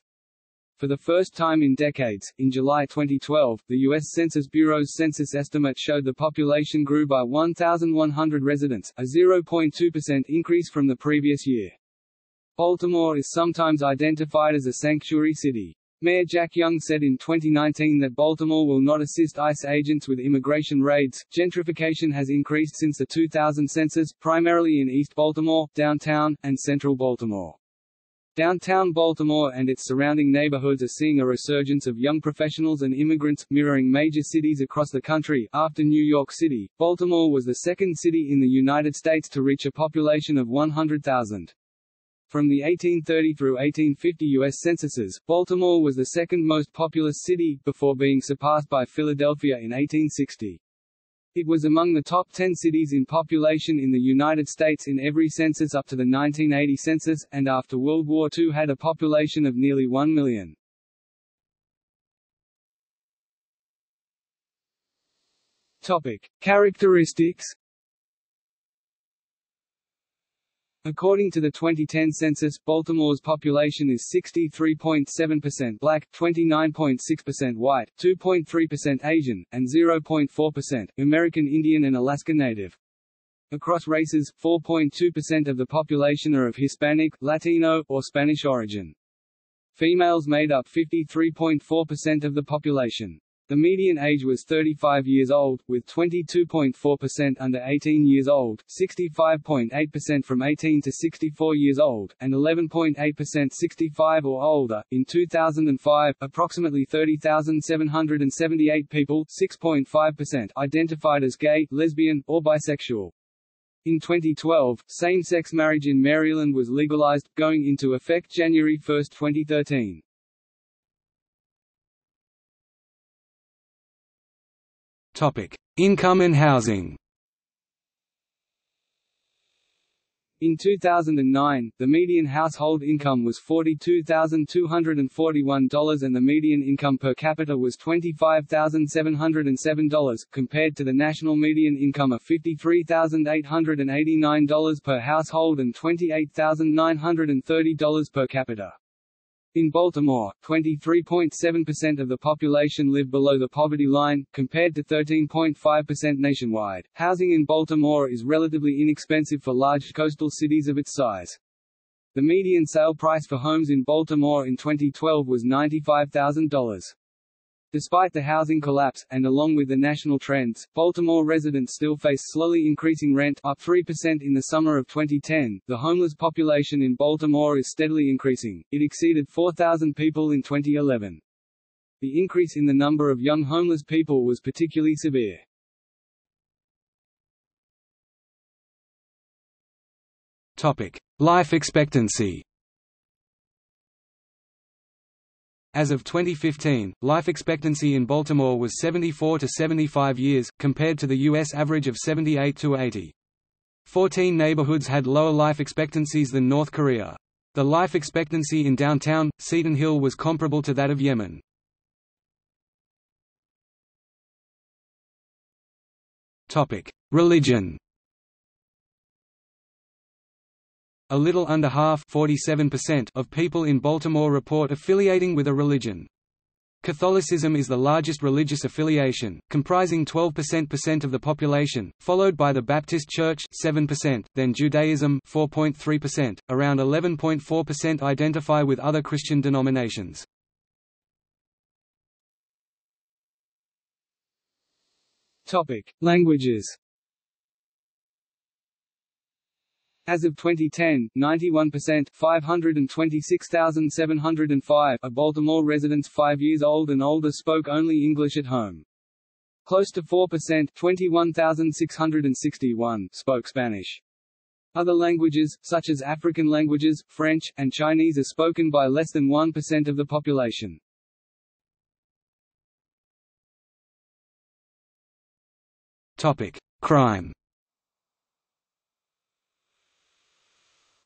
For the first time in decades, in July 2012, the U.S. Census Bureau's census estimate showed the population grew by 1,100 residents, a 0.2% increase from the previous year. Baltimore is sometimes identified as a sanctuary city. Mayor Jack Young said in 2019 that Baltimore will not assist ICE agents with immigration raids. Gentrification has increased since the 2000 census, primarily in East Baltimore, downtown, and central Baltimore. Downtown Baltimore and its surrounding neighborhoods are seeing a resurgence of young professionals and immigrants, mirroring major cities across the country. After New York City, Baltimore was the second city in the United States to reach a population of 100,000. From the 1830 through 1850 U.S. censuses, Baltimore was the second most populous city, before being surpassed by Philadelphia in 1860. It was among the top 10 cities in population in the United States in every census up to the 1980 census, and after World War II had a population of nearly 1 million. Topic. Characteristics According to the 2010 census, Baltimore's population is 63.7% black, 29.6% white, 2.3% Asian, and 0.4% American Indian and Alaska Native. Across races, 4.2% of the population are of Hispanic, Latino, or Spanish origin. Females made up 53.4% of the population. The median age was 35 years old, with 22.4% under 18 years old, 65.8% from 18 to 64 years old, and 11.8% 65 or older. In 2005, approximately 30,778 people, 6.5%, identified as gay, lesbian, or bisexual. In 2012, same-sex marriage in Maryland was legalized, going into effect January 1, 2013. Income and housing. In 2009, the median household income was $42,241 and the median income per capita was $25,707, compared to the national median income of $53,889 per household and $28,930 per capita. In Baltimore, 23.7% of the population live below the poverty line, compared to 13.5% nationwide. Housing in Baltimore is relatively inexpensive for large coastal cities of its size. The median sale price for homes in Baltimore in 2012 was $95,000. Despite the housing collapse, and along with the national trends, Baltimore residents still face slowly increasing rent up 3% in the summer of 2010. The homeless population in Baltimore is steadily increasing. It exceeded 4,000 people in 2011. The increase in the number of young homeless people was particularly severe. Topic: Life expectancy. As of 2015, life expectancy in Baltimore was 74 to 75 years, compared to the U.S. average of 78 to 80. Fourteen neighborhoods had lower life expectancies than North Korea. The life expectancy in downtown, Seton Hill was comparable to that of Yemen. Religion A little under half of people in Baltimore report affiliating with a religion. Catholicism is the largest religious affiliation, comprising 12% of the population, followed by the Baptist Church 7%, then Judaism 4.3%, around 11.4% identify with other Christian denominations. Topic: Languages As of 2010, 91% 526,705 of Baltimore residents 5 years old and older spoke only English at home. Close to 4% 21,661 spoke Spanish. Other languages, such as African languages, French, and Chinese are spoken by less than 1% of the population. Topic: Crime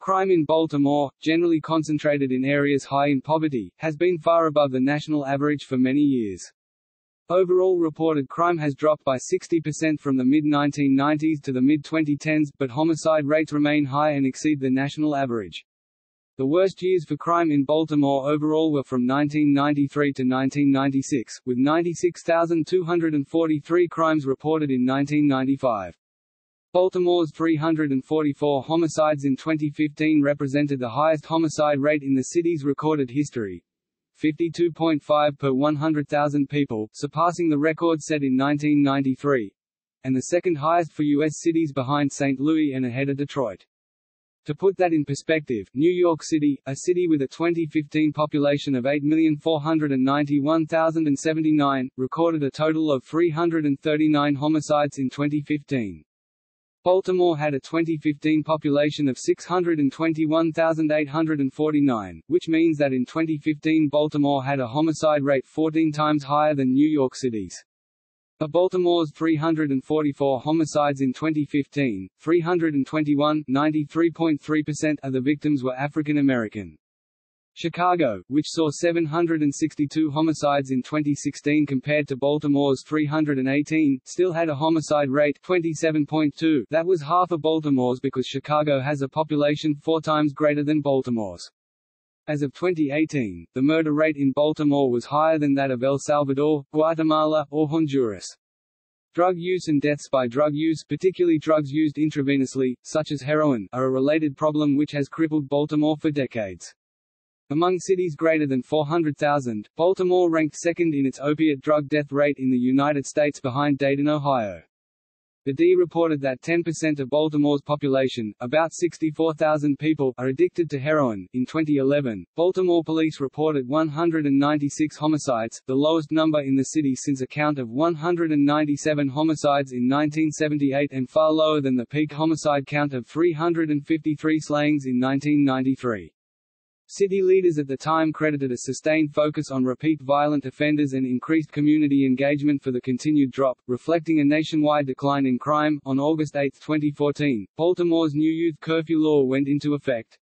Crime in Baltimore, generally concentrated in areas high in poverty, has been far above the national average for many years. Overall reported crime has dropped by 60% from the mid-1990s to the mid-2010s, but homicide rates remain high and exceed the national average. The worst years for crime in Baltimore overall were from 1993 to 1996, with 96,243 crimes reported in 1995. Baltimore's 344 homicides in 2015 represented the highest homicide rate in the city's recorded history. 52.5 per 100,000 people, surpassing the record set in 1993, and the second highest for U.S. cities behind St. Louis and ahead of Detroit. To put that in perspective, New York City, a city with a 2015 population of 8,491,079, recorded a total of 339 homicides in 2015. Baltimore had a 2015 population of 621,849, which means that in 2015 Baltimore had a homicide rate 14 times higher than New York City's. Of Baltimore's 344 homicides in 2015, 321 (93.3%) of the victims were African American. Chicago, which saw 762 homicides in 2016 compared to Baltimore's 318, still had a homicide rate 27.2 that was half of Baltimore's because Chicago has a population four times greater than Baltimore's. As of 2018, the murder rate in Baltimore was higher than that of El Salvador, Guatemala, or Honduras. Drug use and deaths by drug use particularly drugs used intravenously, such as heroin, are a related problem which has crippled Baltimore for decades. Among cities greater than 400,000, Baltimore ranked second in its opiate drug death rate in the United States behind Dayton, Ohio. The D reported that 10% of Baltimore's population, about 64,000 people, are addicted to heroin. In 2011, Baltimore police reported 196 homicides, the lowest number in the city since a count of 197 homicides in 1978 and far lower than the peak homicide count of 353 slayings in 1993. City leaders at the time credited a sustained focus on repeat violent offenders and increased community engagement for the continued drop, reflecting a nationwide decline in crime. On August 8, 2014, Baltimore's new youth curfew law went into effect.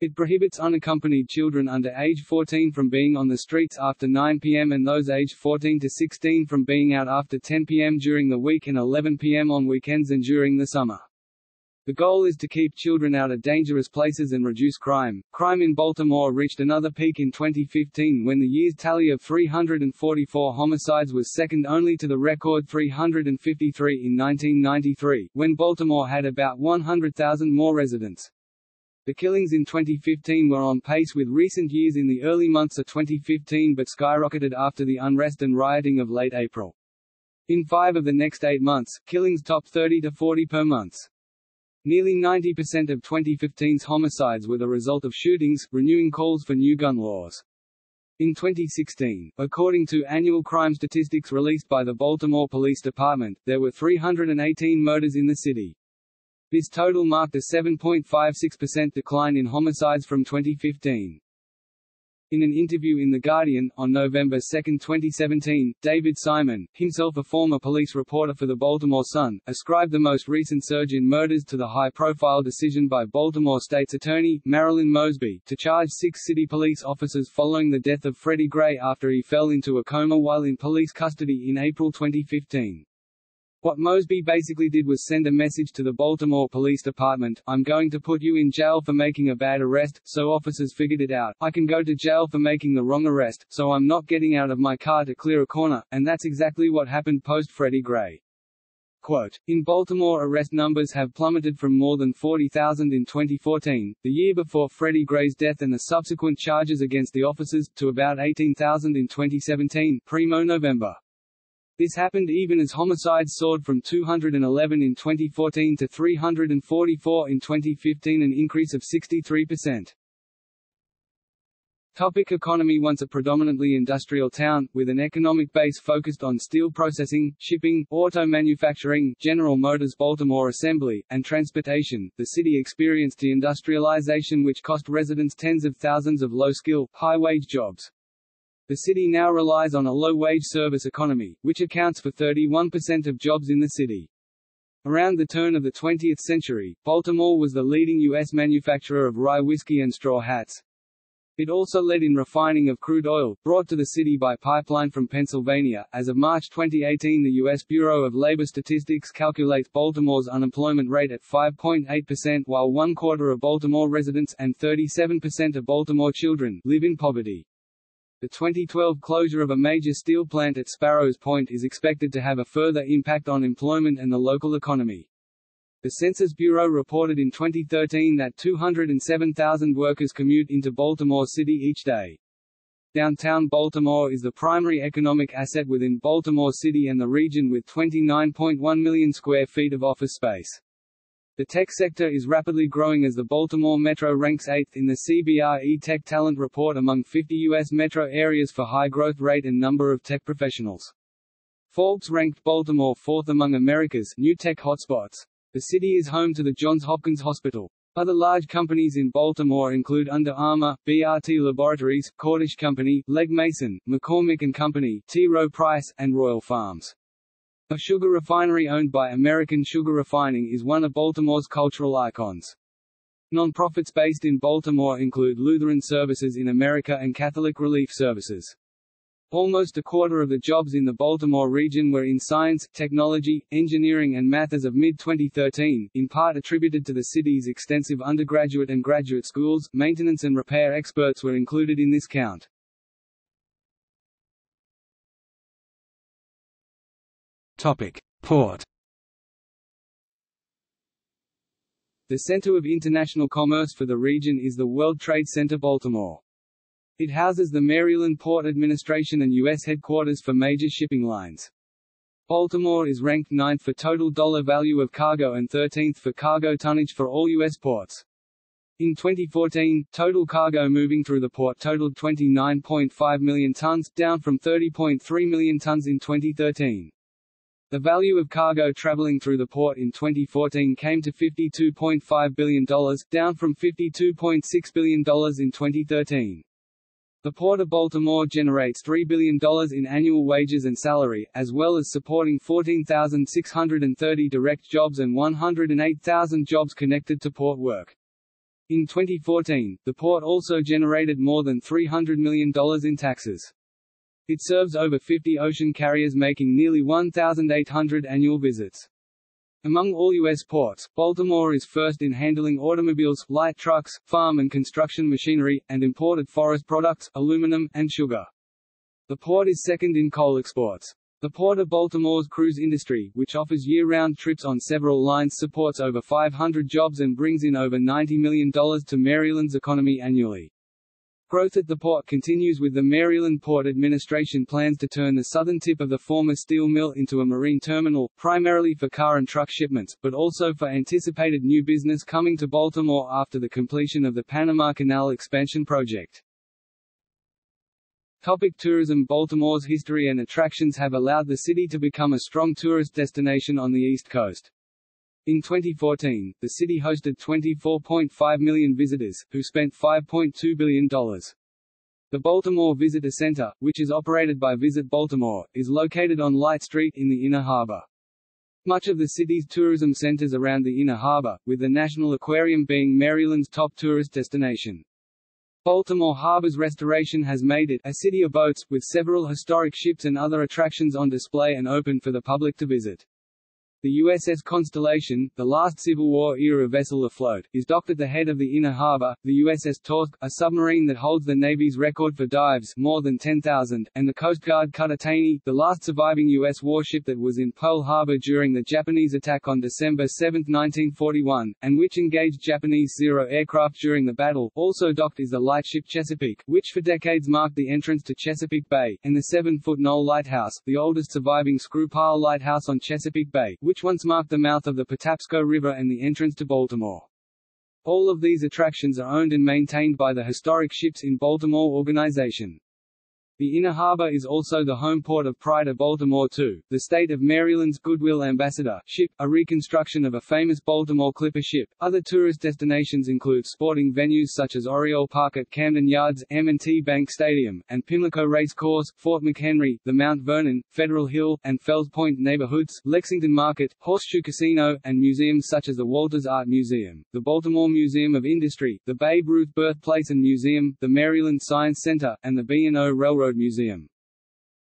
It prohibits unaccompanied children under age 14 from being on the streets after 9 p.m. and those aged 14 to 16 from being out after 10 p.m. during the week and 11 p.m. on weekends and during the summer. The goal is to keep children out of dangerous places and reduce crime. Crime in Baltimore reached another peak in 2015 when the year's tally of 344 homicides was second only to the record 353 in 1993, when Baltimore had about 100,000 more residents. The killings in 2015 were on pace with recent years in the early months of 2015 but skyrocketed after the unrest and rioting of late April. In five of the next eight months, killings topped 30 to 40 per month. Nearly 90% of 2015's homicides were the result of shootings, renewing calls for new gun laws. In 2016, according to annual crime statistics released by the Baltimore Police Department, there were 318 murders in the city. This total marked a 7.56% decline in homicides from 2015. In an interview in The Guardian, on November 2, 2017, David Simon, himself a former police reporter for the Baltimore Sun, ascribed the most recent surge in murders to the high-profile decision by Baltimore State's Attorney, Marilyn Mosby, to charge six city police officers following the death of Freddie Gray after he fell into a coma while in police custody in April 2015. What Mosby basically did was send a message to the Baltimore Police Department, I'm going to put you in jail for making a bad arrest, so officers figured it out, I can go to jail for making the wrong arrest, so I'm not getting out of my car to clear a corner, and that's exactly what happened post-Freddie Gray. Quote, in Baltimore arrest numbers have plummeted from more than 40,000 in 2014, the year before Freddie Gray's death and the subsequent charges against the officers, to about 18,000 in 2017, primo November. This happened even as homicides soared from 211 in 2014 to 344 in 2015 an increase of 63%. Topic economy Once a predominantly industrial town, with an economic base focused on steel processing, shipping, auto manufacturing, General Motors Baltimore Assembly, and transportation, the city experienced deindustrialization which cost residents tens of thousands of low-skill, high-wage jobs. The city now relies on a low-wage service economy, which accounts for 31% of jobs in the city. Around the turn of the 20th century, Baltimore was the leading U.S. manufacturer of rye whiskey and straw hats. It also led in refining of crude oil, brought to the city by pipeline from Pennsylvania. As of March 2018, the U.S. Bureau of Labor Statistics calculates Baltimore's unemployment rate at 5.8%, while one quarter of Baltimore residents and 37% of Baltimore children live in poverty. The 2012 closure of a major steel plant at Sparrows Point is expected to have a further impact on employment and the local economy. The Census Bureau reported in 2013 that 207,000 workers commute into Baltimore City each day. Downtown Baltimore is the primary economic asset within Baltimore City and the region with 29.1 million square feet of office space. The tech sector is rapidly growing as the Baltimore Metro ranks 8th in the CBRE Tech Talent Report among 50 U.S. metro areas for high growth rate and number of tech professionals. Forbes ranked Baltimore fourth among America's new tech hotspots. The city is home to the Johns Hopkins Hospital. Other large companies in Baltimore include Under Armour, BRT Laboratories, Cordish Company, Legg Mason, McCormick Company, T. Rowe Price, and Royal Farms. A sugar refinery owned by American Sugar Refining is one of Baltimore's cultural icons. Nonprofits based in Baltimore include Lutheran Services in America and Catholic Relief Services. Almost a quarter of the jobs in the Baltimore region were in science, technology, engineering and math as of mid-2013, in part attributed to the city's extensive undergraduate and graduate schools. Maintenance and repair experts were included in this count. Port. The center of international commerce for the region is the World Trade Center Baltimore. It houses the Maryland Port Administration and U.S. headquarters for major shipping lines. Baltimore is ranked 9th for total dollar value of cargo and 13th for cargo tonnage for all U.S. ports. In 2014, total cargo moving through the port totaled 29.5 million tons, down from 30.3 million tons in 2013. The value of cargo traveling through the port in 2014 came to $52.5 billion, down from $52.6 billion in 2013. The Port of Baltimore generates $3 billion in annual wages and salary, as well as supporting 14,630 direct jobs and 108,000 jobs connected to port work. In 2014, the port also generated more than $300 million in taxes. It serves over 50 ocean carriers making nearly 1,800 annual visits. Among all U.S. ports, Baltimore is first in handling automobiles, light trucks, farm and construction machinery, and imported forest products, aluminum, and sugar. The port is second in coal exports. The Port of Baltimore's cruise industry, which offers year-round trips on several lines supports over 500 jobs and brings in over $90 million to Maryland's economy annually. Growth at the port continues with the Maryland Port Administration plans to turn the southern tip of the former steel mill into a marine terminal, primarily for car and truck shipments, but also for anticipated new business coming to Baltimore after the completion of the Panama Canal expansion project. Topic tourism Baltimore's history and attractions have allowed the city to become a strong tourist destination on the East Coast. In 2014, the city hosted 24.5 million visitors, who spent $5.2 billion. The Baltimore Visitor Center, which is operated by Visit Baltimore, is located on Light Street in the Inner Harbor. Much of the city's tourism centers around the Inner Harbor, with the National Aquarium being Maryland's top tourist destination. Baltimore Harbor's restoration has made it a city of boats, with several historic ships and other attractions on display and open for the public to visit. The USS Constellation, the last Civil War-era vessel afloat, is docked at the head of the inner harbor, the USS Torsk, a submarine that holds the Navy's record for dives more than 10,000, and the Coast Guard cutter Taney, the last surviving U.S. warship that was in Pearl Harbor during the Japanese attack on December 7, 1941, and which engaged Japanese Zero aircraft during the battle. Also docked is the lightship Chesapeake, which for decades marked the entrance to Chesapeake Bay, and the seven-foot Knoll Lighthouse, the oldest surviving screw-pile lighthouse on Chesapeake Bay, which once marked the mouth of the Patapsco River and the entrance to Baltimore. All of these attractions are owned and maintained by the Historic Ships in Baltimore organization. The Inner Harbor is also the home port of Pride of Baltimore II, the state of Maryland's Goodwill Ambassador ship, a reconstruction of a famous Baltimore Clipper ship. Other tourist destinations include sporting venues such as Oriole Park at Camden Yards, M&T Bank Stadium, and Pimlico Race Course, Fort McHenry, the Mount Vernon, Federal Hill, and Fells Point neighborhoods, Lexington Market, Horseshoe Casino, and museums such as the Walters Art Museum, the Baltimore Museum of Industry, the Babe Ruth Birthplace and Museum, the Maryland Science Center, and the B&O Railroad Railroad Museum.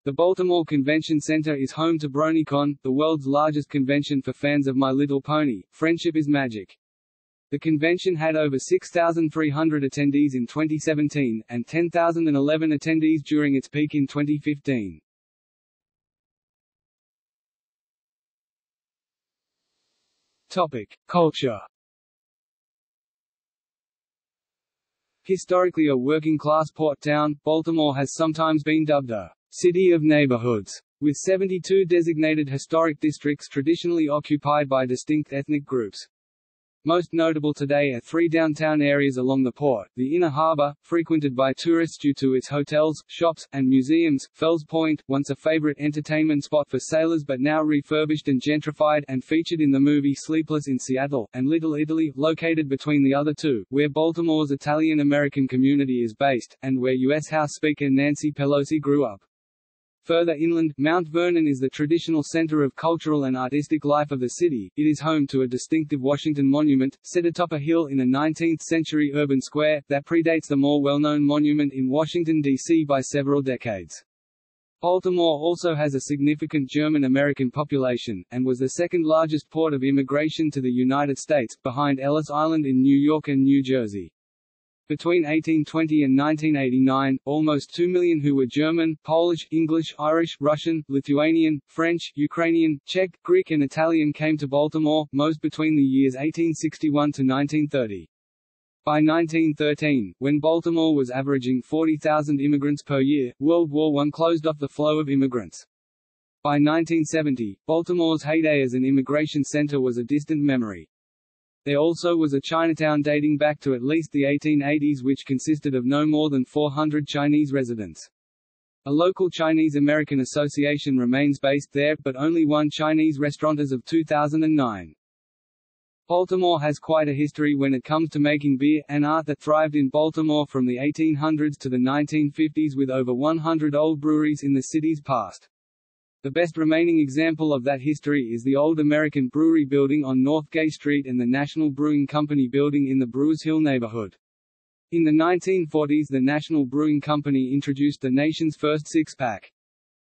The Baltimore Convention Center is home to BronyCon, the world's largest convention for fans of My Little Pony, Friendship is Magic. The convention had over 6,300 attendees in 2017, and 10,011 attendees during its peak in 2015. Topic. Culture Historically a working-class port town, Baltimore has sometimes been dubbed a «city of neighborhoods», with 72 designated historic districts traditionally occupied by distinct ethnic groups. Most notable today are three downtown areas along the port, the Inner Harbor, frequented by tourists due to its hotels, shops, and museums, Fells Point, once a favorite entertainment spot for sailors but now refurbished and gentrified and featured in the movie Sleepless in Seattle, and Little Italy, located between the other two, where Baltimore's Italian-American community is based, and where U.S. House Speaker Nancy Pelosi grew up. Further inland, Mount Vernon is the traditional center of cultural and artistic life of the city. It is home to a distinctive Washington monument, set atop a hill in a 19th-century urban square, that predates the more well-known monument in Washington, D.C. by several decades. Baltimore also has a significant German-American population, and was the second largest port of immigration to the United States, behind Ellis Island in New York and New Jersey. Between 1820 and 1989, almost 2 million who were German, Polish, English, Irish, Russian, Lithuanian, French, Ukrainian, Czech, Greek and Italian came to Baltimore, most between the years 1861 to 1930. By 1913, when Baltimore was averaging 40,000 immigrants per year, World War I closed off the flow of immigrants. By 1970, Baltimore's heyday as an immigration center was a distant memory. There also was a Chinatown dating back to at least the 1880s which consisted of no more than 400 Chinese residents. A local Chinese-American association remains based there, but only one Chinese restaurant as of 2009. Baltimore has quite a history when it comes to making beer, an art that thrived in Baltimore from the 1800s to the 1950s with over 100 old breweries in the city's past. The best remaining example of that history is the old American Brewery building on North Gay Street and the National Brewing Company building in the Brewers Hill neighborhood. In the 1940s the National Brewing Company introduced the nation's first six-pack.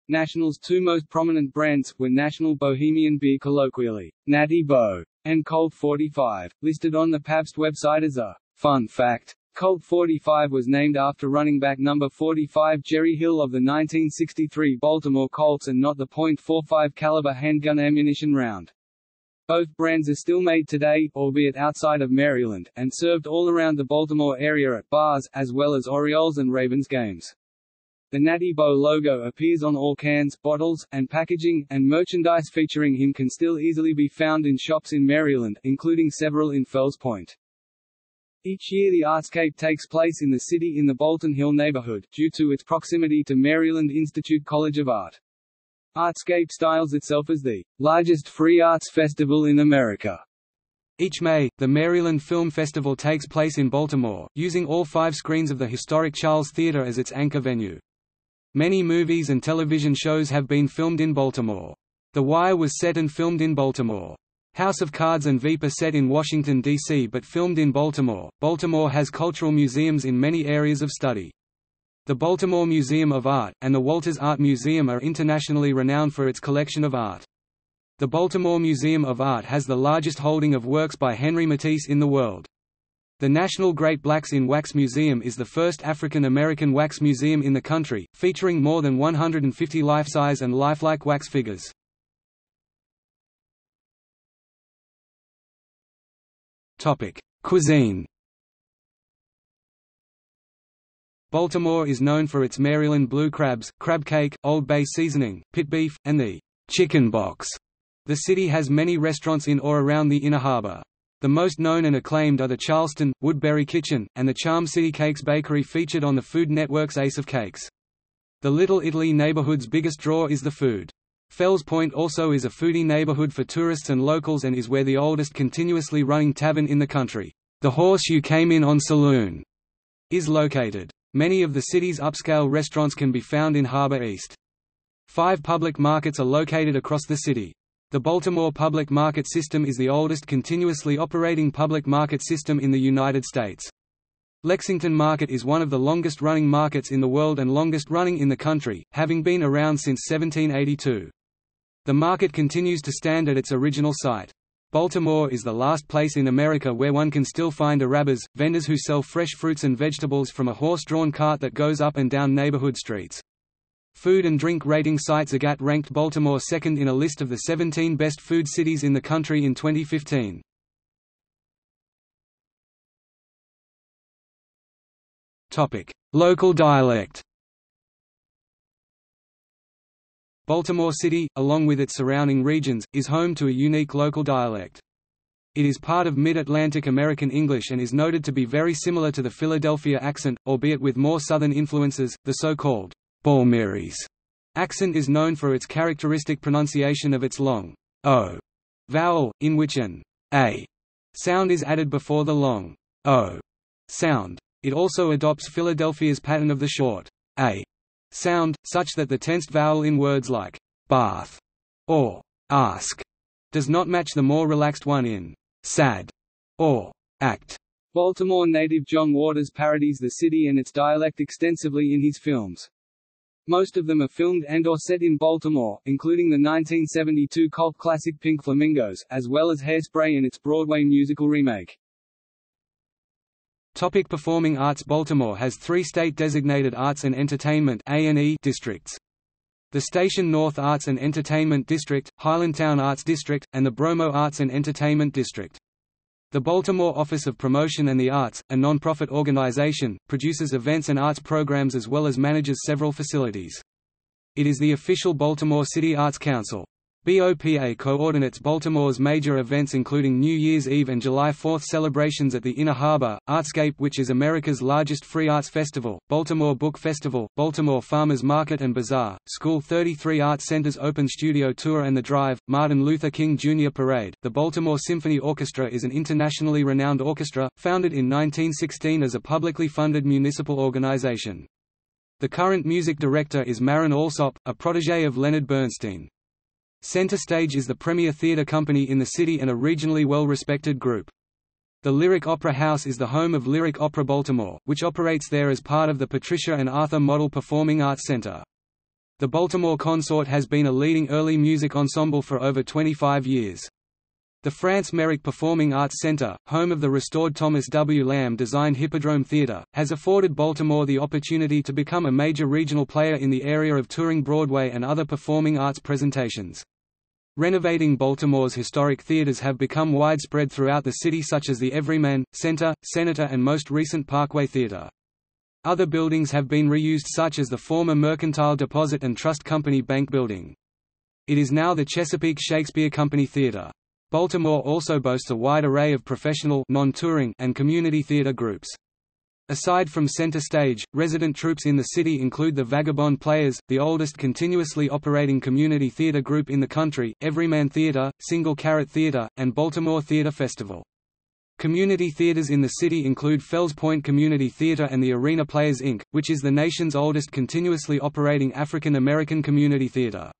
National's two most prominent brands were National Bohemian Beer colloquially, Natty Bo, and Colt 45, listed on the Pabst website as a fun fact. Colt 45 was named after running back number 45 Jerry Hill of the 1963 Baltimore Colts and not the .45 caliber handgun ammunition round. Both brands are still made today, albeit outside of Maryland, and served all around the Baltimore area at bars, as well as Orioles and Ravens games. The Natty Bo logo appears on all cans, bottles, and packaging, and merchandise featuring him can still easily be found in shops in Maryland, including several in Fells Point. Each year the Artscape takes place in the city in the Bolton Hill neighborhood, due to its proximity to Maryland Institute College of Art. Artscape styles itself as the largest free arts festival in America. Each May, the Maryland Film Festival takes place in Baltimore, using all five screens of the historic Charles Theater as its anchor venue. Many movies and television shows have been filmed in Baltimore. The Wire was set and filmed in Baltimore. House of Cards and Veep are set in Washington, D.C. but filmed in Baltimore. Baltimore has cultural museums in many areas of study. The Baltimore Museum of Art, and the Walters Art Museum are internationally renowned for its collection of art. The Baltimore Museum of Art has the largest holding of works by Henri Matisse in the world. The National Great Blacks in Wax Museum is the first African American wax museum in the country, featuring more than 150 life-size and lifelike wax figures. Topic: Cuisine. Baltimore is known for its Maryland blue crabs, crab cake, Old Bay seasoning, pit beef, and the chicken box. The city has many restaurants in or around the Inner Harbor. The most known and acclaimed are the Charleston, Woodberry Kitchen, and the Charm City Cakes Bakery featured on the Food Network's Ace of Cakes. The Little Italy neighborhood's biggest draw is the food. Fells Point also is a foodie neighborhood for tourists and locals and is where the oldest continuously running tavern in the country, the Horse You Came In On Saloon, is located. Many of the city's upscale restaurants can be found in Harbor East. Five public markets are located across the city. The Baltimore Public Market System is the oldest continuously operating public market system in the United States. Lexington Market is one of the longest-running markets in the world and longest-running in the country, having been around since 1782. The market continues to stand at its original site. Baltimore is the last place in America where one can still find arabbers, vendors who sell fresh fruits and vegetables from a horse-drawn cart that goes up and down neighborhood streets. Food and drink rating site Zagat ranked Baltimore second in a list of the 17 best food cities in the country in 2015. Local dialect Baltimore City, along with its surrounding regions, is home to a unique local dialect. It is part of Mid-Atlantic American English and is noted to be very similar to the Philadelphia accent, albeit with more southern influences. The so-called Bawlmerese accent is known for its characteristic pronunciation of its long o vowel, in which an a sound is added before the long o sound. It also adopts Philadelphia's pattern of the short a sound, such that the tensed vowel in words like bath or ask does not match the more relaxed one in sad or act. Baltimore native John Waters parodies the city and its dialect extensively in his films. Most of them are filmed and or set in Baltimore, including the 1972 cult classic Pink Flamingos, as well as Hairspray and its Broadway musical remake. Topic Performing Arts Baltimore has three state-designated arts and entertainment districts. The Station North Arts and Entertainment District, Highlandtown Arts District, and the Bromo Arts and Entertainment District. The Baltimore Office of Promotion and the Arts, a non-profit organization, produces events and arts programs as well as manages several facilities. It is the official Baltimore City Arts Council. BOPA coordinates Baltimore's major events including New Year's Eve and July 4 celebrations at the Inner Harbor, Artscape which is America's largest free arts festival, Baltimore Book Festival, Baltimore Farmers Market and Bazaar, School 33 Arts Center's Open Studio Tour and The Drive, Martin Luther King Jr. Parade. The Baltimore Symphony Orchestra is an internationally renowned orchestra, founded in 1916 as a publicly funded municipal organization. The current music director is Marin Alsop, a protege of Leonard Bernstein. Center Stage is the premier theater company in the city and a regionally well-respected group. The Lyric Opera House is the home of Lyric Opera Baltimore, which operates there as part of the Patricia and Arthur Modell Performing Arts Center. The Baltimore Consort has been a leading early music ensemble for over 25 years. The France Merrick Performing Arts Center, home of the restored Thomas W. Lamb-designed Hippodrome Theater, has afforded Baltimore the opportunity to become a major regional player in the area of touring Broadway and other performing arts presentations. Renovating Baltimore's historic theaters have become widespread throughout the city such as the Everyman, Center, Senator and most recent Parkway Theater. Other buildings have been reused such as the former Mercantile Deposit and Trust Company Bank Building. It is now the Chesapeake Shakespeare Company Theater. Baltimore also boasts a wide array of professional non-touring and community theater groups. Aside from center stage, resident troupes in the city include the Vagabond Players, the oldest continuously operating community theater group in the country, Everyman Theater, Single Carrot Theater, and Baltimore Theater Festival. Community theaters in the city include Fells Point Community Theater and the Arena Players Inc., which is the nation's oldest continuously operating African American community theater.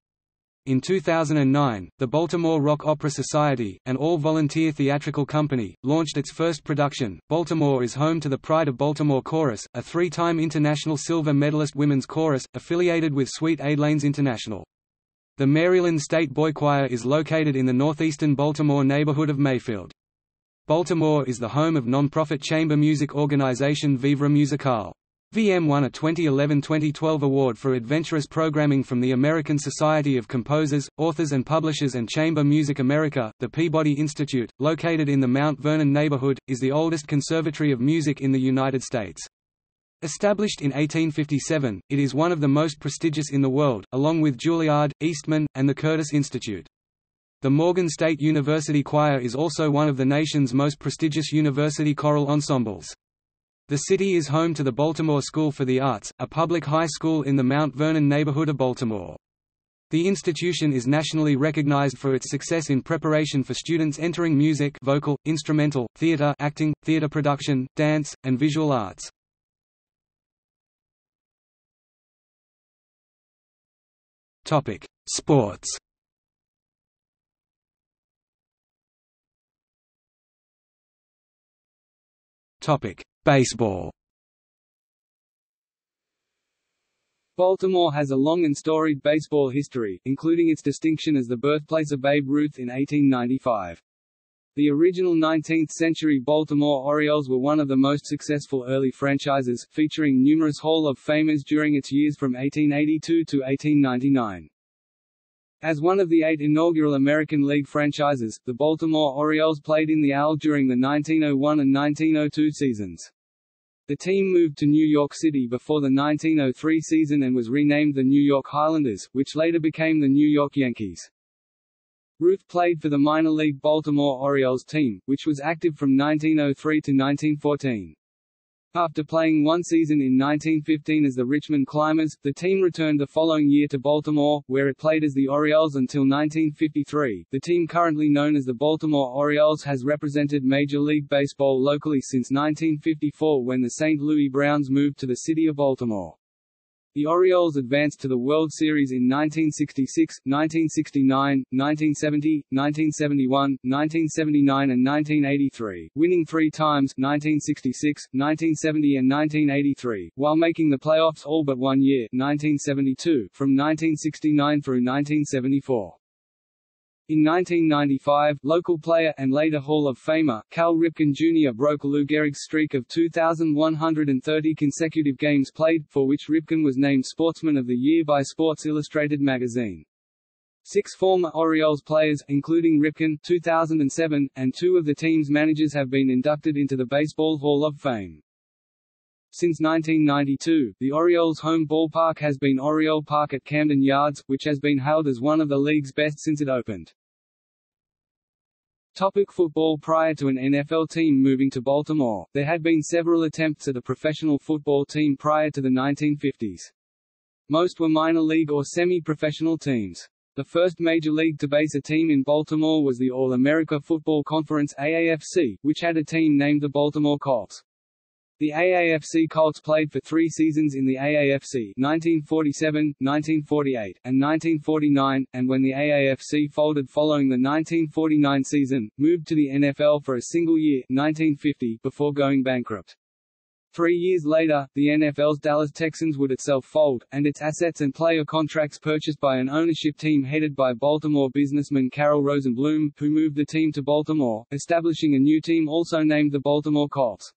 In 2009, the Baltimore Rock Opera Society, an all-volunteer theatrical company, launched its first production. Baltimore is home to the Pride of Baltimore Chorus, a three-time international silver medalist women's chorus, affiliated with Sweet Adelines International. The Maryland State Boy Choir is located in the northeastern Baltimore neighborhood of Mayfield. Baltimore is the home of non-profit chamber music organization Vivre Musicale. VM won a 2011-2012 award for adventurous programming from the American Society of Composers, Authors and Publishers and Chamber Music America. The Peabody Institute, located in the Mount Vernon neighborhood, is the oldest conservatory of music in the United States. Established in 1857, it is one of the most prestigious in the world, along with Juilliard, Eastman, and the Curtis Institute. The Morgan State University Choir is also one of the nation's most prestigious university choral ensembles. The city is home to the Baltimore School for the Arts, a public high school in the Mount Vernon neighborhood of Baltimore. The institution is nationally recognized for its success in preparation for students entering music vocal, instrumental, theater acting, theater production, dance, and visual arts. Sports Topic: Baseball Baltimore has a long and storied baseball history, including its distinction as the birthplace of Babe Ruth in 1895. The original 19th-century Baltimore Orioles were one of the most successful early franchises, featuring numerous Hall of Famers during its years from 1882 to 1899. As one of the eight inaugural American League franchises, the Baltimore Orioles played in the AL during the 1901 and 1902 seasons. The team moved to New York City before the 1903 season and was renamed the New York Highlanders, which later became the New York Yankees. Ruth played for the minor league Baltimore Orioles team, which was active from 1903 to 1914. After playing one season in 1915 as the Richmond Climbers, the team returned the following year to Baltimore, where it played as the Orioles until 1953. The team currently known as the Baltimore Orioles has represented Major League Baseball locally since 1954 when the St. Louis Browns moved to the city of Baltimore. The Orioles advanced to the World Series in 1966, 1969, 1970, 1971, 1979 and 1983, winning three times 1966, 1970 and 1983, while making the playoffs all but one year 1972, from 1969 through 1974. In 1995, local player and later Hall of Famer, Cal Ripken Jr. broke Lou Gehrig's streak of 2,130 consecutive games played, for which Ripken was named Sportsman of the Year by Sports Illustrated magazine. Six former Orioles players, including Ripken 2007, and two of the team's managers have been inducted into the Baseball Hall of Fame. Since 1992, the Orioles' home ballpark has been Oriole Park at Camden Yards, which has been hailed as one of the league's best since it opened. Topic football Prior to an NFL team moving to Baltimore, there had been several attempts at a professional football team prior to the 1950s. Most were minor league or semi-professional teams. The first major league to base a team in Baltimore was the All-America Football Conference AAFC, which had a team named the Baltimore Colts. The AAFC Colts played for three seasons in the AAFC 1947, 1948, and 1949, and when the AAFC folded following the 1949 season, moved to the NFL for a single year 1950 before going bankrupt. Three years later, the NFL's Dallas Texans would itself fold, and its assets and player contracts purchased by an ownership team headed by Baltimore businessman Carroll Rosenbloom, who moved the team to Baltimore, establishing a new team also named the Baltimore Colts.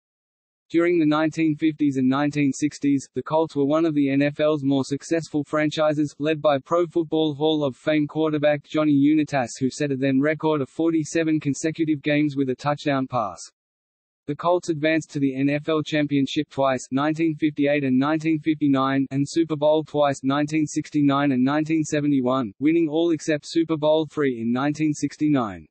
During the 1950s and 1960s, the Colts were one of the NFL's more successful franchises, led by Pro Football Hall of Fame quarterback Johnny Unitas who set a then record of 47 consecutive games with a touchdown pass. The Colts advanced to the NFL Championship twice 1958 and 1959 and Super Bowl twice 1969 and 1971, winning all except Super Bowl III in 1969.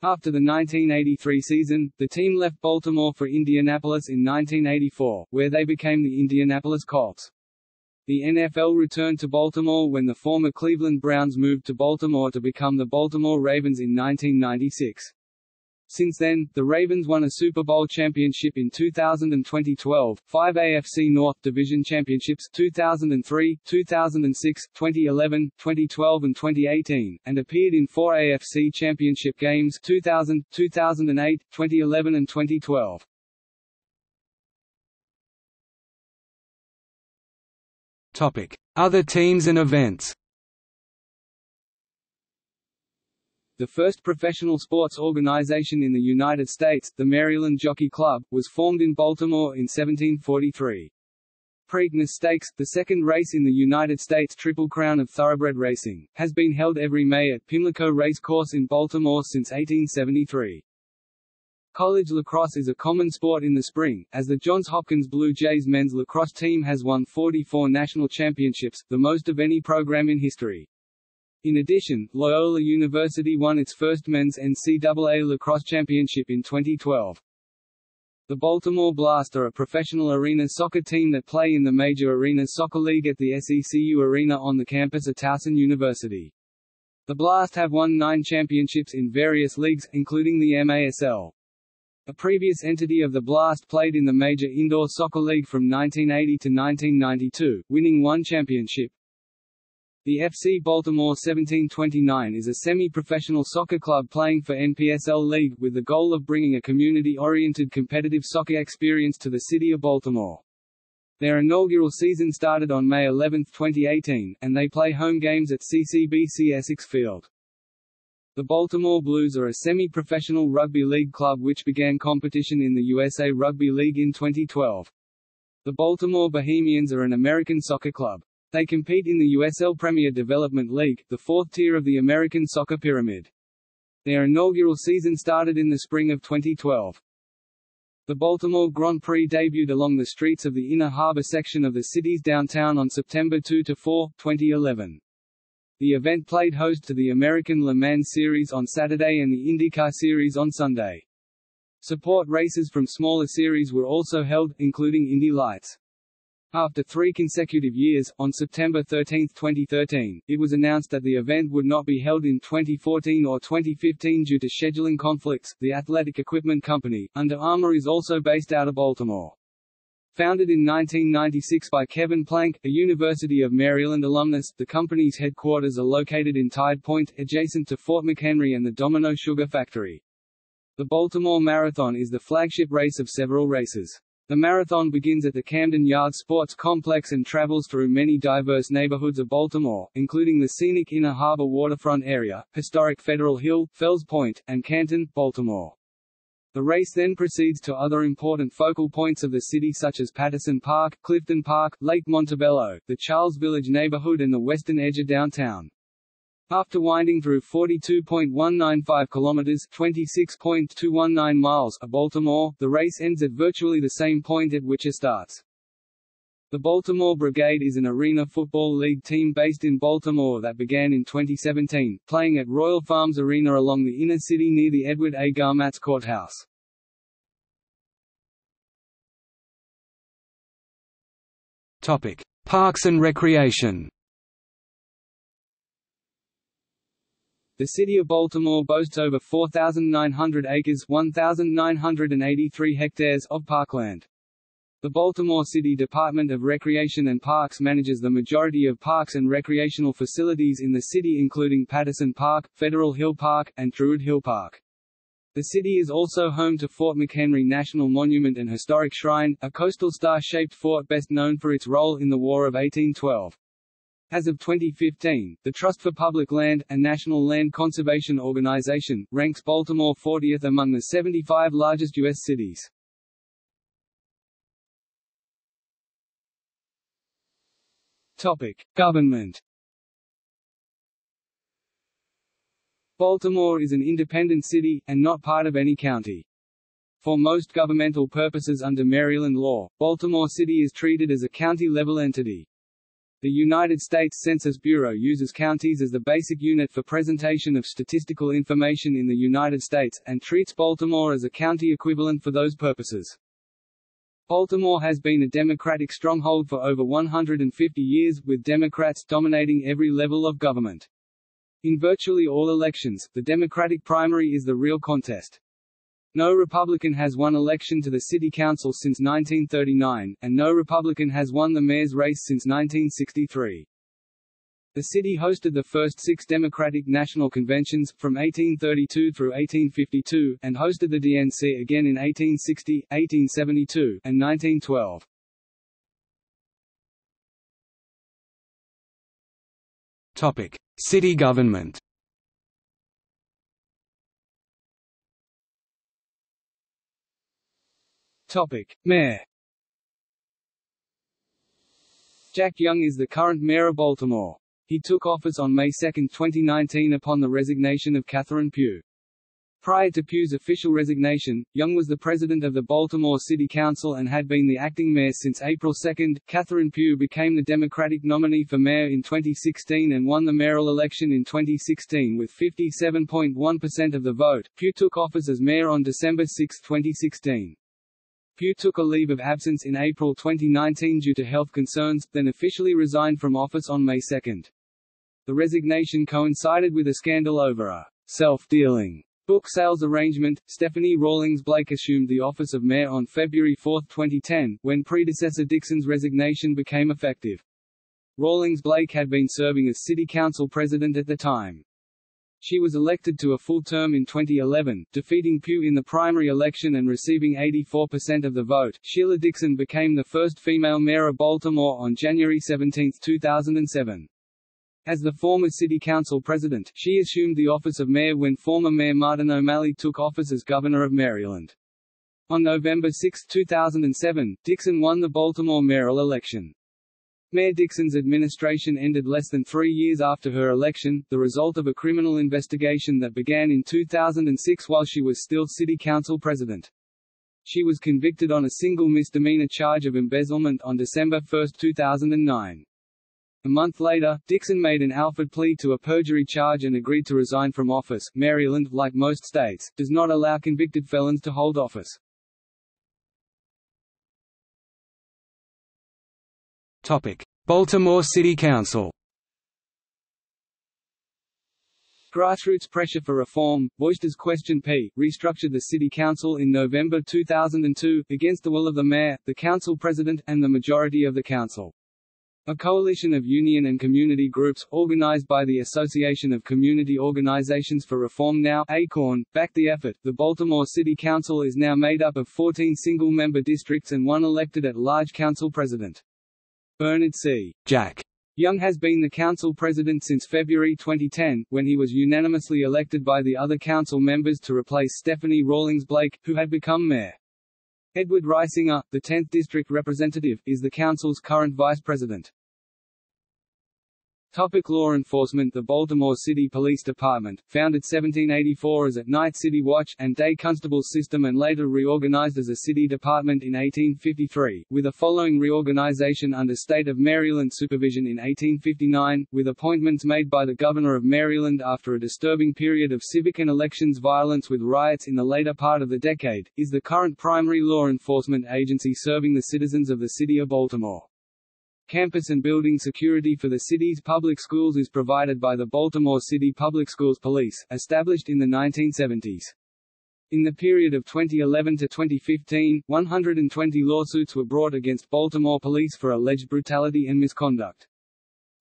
After the 1983 season, the team left Baltimore for Indianapolis in 1984, where they became the Indianapolis Colts. The NFL returned to Baltimore when the former Cleveland Browns moved to Baltimore to become the Baltimore Ravens in 1996. Since then, the Ravens won a Super Bowl championship in 2000 and 2012, five AFC North Division championships 2003, 2006, 2011, 2012 and 2018, and appeared in four AFC championship games 2000, 2008, 2011 and 2012. Topic: Other teams and events. The first professional sports organization in the United States, the Maryland Jockey Club, was formed in Baltimore in 1743. Preakness Stakes, the second race in the United States Triple Crown of Thoroughbred Racing, has been held every May at Pimlico Race Course in Baltimore since 1873. College lacrosse is a common sport in the spring, as the Johns Hopkins Blue Jays men's lacrosse team has won 44 national championships, the most of any program in history. In addition, Loyola University won its first men's NCAA lacrosse championship in 2012. The Baltimore Blast are a professional arena soccer team that play in the Major Arena Soccer League at the SECU Arena on the campus of Towson University. The Blast have won nine championships in various leagues, including the MASL. A previous entity of the Blast played in the Major Indoor Soccer League from 1980 to 1992, winning one championship. The FC Baltimore 1729 is a semi-professional soccer club playing for NPSL League, with the goal of bringing a community-oriented competitive soccer experience to the city of Baltimore. Their inaugural season started on May 11, 2018, and they play home games at CCBC Essex Field. The Baltimore Blues are a semi-professional rugby league club which began competition in the USA Rugby League in 2012. The Baltimore Bohemians are an American soccer club. They compete in the USL Premier Development League, the fourth tier of the American soccer pyramid. Their inaugural season started in the spring of 2012. The Baltimore Grand Prix debuted along the streets of the Inner Harbor section of the city's downtown on September 2–4, 2011. The event played host to the American Le Mans Series on Saturday and the IndyCar Series on Sunday. Support races from smaller series were also held, including Indy Lights. After three consecutive years, on September 13, 2013, it was announced that the event would not be held in 2014 or 2015 due to scheduling conflicts. The athletic equipment company, Under Armour is also based out of Baltimore. Founded in 1996 by Kevin Plank, a University of Maryland alumnus, the company's headquarters are located in Tide Point, adjacent to Fort McHenry and the Domino Sugar Factory. The Baltimore Marathon is the flagship race of several races. The marathon begins at the Camden Yards Sports Complex and travels through many diverse neighborhoods of Baltimore, including the scenic Inner Harbor waterfront area, historic Federal Hill, Fells Point, and Canton, Baltimore. The race then proceeds to other important focal points of the city such as Patterson Park, Clifton Park, Lake Montebello, the Charles Village neighborhood and the western edge of downtown. After winding through 42.195 kilometers (26.219 miles) of Baltimore, the race ends at virtually the same point at which it starts. The Baltimore Brigade is an Arena Football League team based in Baltimore that began in 2017, playing at Royal Farms Arena along the inner city near the Edward A. Garmatz Courthouse. Topic: Parks and Recreation. The city of Baltimore boasts over 4,900 acres 1,983 hectares of parkland. The Baltimore City Department of Recreation and Parks manages the majority of parks and recreational facilities in the city including Patterson Park, Federal Hill Park, and Druid Hill Park. The city is also home to Fort McHenry National Monument and Historic Shrine, a coastal star-shaped fort best known for its role in the War of 1812. As of 2015, the Trust for Public Land, a national land conservation organization, ranks Baltimore 40th among the 75 largest U.S. cities. Topic: Government. Baltimore is an independent city, and not part of any county. For most governmental purposes under Maryland law, Baltimore City is treated as a county-level entity. The United States Census Bureau uses counties as the basic unit for presentation of statistical information in the United States, and treats Baltimore as a county equivalent for those purposes. Baltimore has been a Democratic stronghold for over 150 years, with Democrats dominating every level of government. In virtually all elections, the Democratic primary is the real contest. No Republican has won election to the City Council since 1939, and no Republican has won the mayor's race since 1963. The city hosted the first six Democratic National Conventions, from 1832 through 1852, and hosted the DNC again in 1860, 1872, and 1912. Topic: City government. Topic: Mayor. Jack Young is the current mayor of Baltimore. He took office on May 2, 2019 upon the resignation of Catherine Pugh. Prior to Pugh's official resignation, Young was the president of the Baltimore City Council and had been the acting mayor since April 2. Catherine Pugh became the Democratic nominee for mayor in 2016 and won the mayoral election in 2016 with 57.1% of the vote. Pugh took office as mayor on December 6, 2016. Pugh took a leave of absence in April 2019 due to health concerns, then officially resigned from office on May 2. The resignation coincided with a scandal over a self-dealing book sales arrangement, Stephanie Rawlings Blake assumed the office of mayor on February 4, 2010, when predecessor Dixon's resignation became effective. Rawlings Blake had been serving as city council president at the time. She was elected to a full term in 2011, defeating Pugh in the primary election and receiving 84% of the vote. Sheila Dixon became the first female mayor of Baltimore on January 17, 2007. As the former city council president, she assumed the office of mayor when former mayor Martin O'Malley took office as governor of Maryland. On November 6, 2007, Dixon won the Baltimore mayoral election. Mayor Dixon's administration ended less than three years after her election, the result of a criminal investigation that began in 2006 while she was still city council president. She was convicted on a single misdemeanor charge of embezzlement on December 1, 2009. A month later, Dixon made an Alford plea to a perjury charge and agreed to resign from office. Maryland, like most states, does not allow convicted felons to hold office. Baltimore City Council. Grassroots pressure for reform, voiced as Question P, restructured the city council in November 2002, against the will of the mayor, the council president, and the majority of the council. A coalition of union and community groups, organized by the Association of Community Organizations for Reform Now ACORN, backed the effort. The Baltimore City Council is now made up of 14 single-member districts and one elected at-large council president. Bernard C. Jack Young has been the council president since February 2010, when he was unanimously elected by the other council members to replace Stephanie Rawlings Blake, who had become mayor. Edward Reisinger, the 10th district representative, is the council's current vice president. Topic law enforcement The Baltimore City Police Department, founded 1784 as a Night City Watch and Day Constable System and later reorganized as a city department in 1853, with a following reorganization under State of Maryland supervision in 1859, with appointments made by the Governor of Maryland after a disturbing period of civic and elections violence with riots in the later part of the decade, is the current primary law enforcement agency serving the citizens of the city of Baltimore. Campus and building security for the city's public schools is provided by the Baltimore City Public Schools Police, established in the 1970s. In the period of 2011 to 2015, 120 lawsuits were brought against Baltimore police for alleged brutality and misconduct.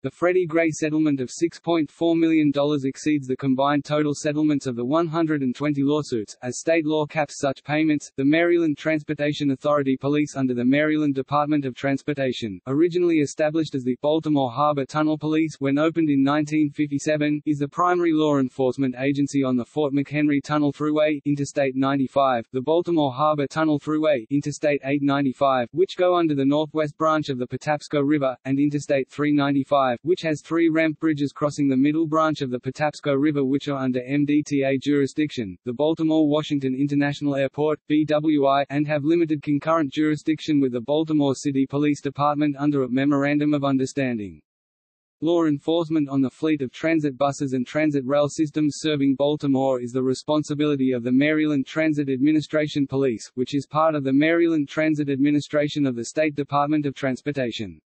The Freddie Gray settlement of $6.4 million exceeds the combined total settlements of the 120 lawsuits, as state law caps such payments. The Maryland Transportation Authority Police under the Maryland Department of Transportation, originally established as the Baltimore Harbor Tunnel Police when opened in 1957, is the primary law enforcement agency on the Fort McHenry Tunnel Thruway, Interstate 95, the Baltimore Harbor Tunnel Thruway, Interstate 895, which go under the northwest branch of the Patapsco River, and Interstate 395, which has three ramp bridges crossing the middle branch of the Patapsco River which are under MDTA jurisdiction, the Baltimore-Washington International Airport BWI, and have limited concurrent jurisdiction with the Baltimore City Police Department under a Memorandum of Understanding. Law enforcement on the fleet of transit buses and transit rail systems serving Baltimore is the responsibility of the Maryland Transit Administration Police, which is part of the Maryland Transit Administration of the State Department of Transportation.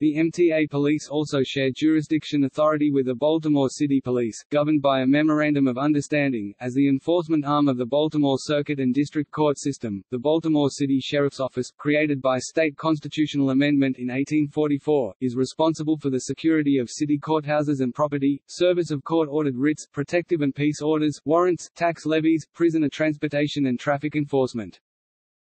The MTA Police also share jurisdiction authority with the Baltimore City Police, governed by a Memorandum of Understanding, as the enforcement arm of the Baltimore Circuit and District Court system. The Baltimore City Sheriff's Office, created by state constitutional amendment in 1844, is responsible for the security of city courthouses and property, service of court-ordered writs, protective and peace orders, warrants, tax levies, prisoner transportation and traffic enforcement.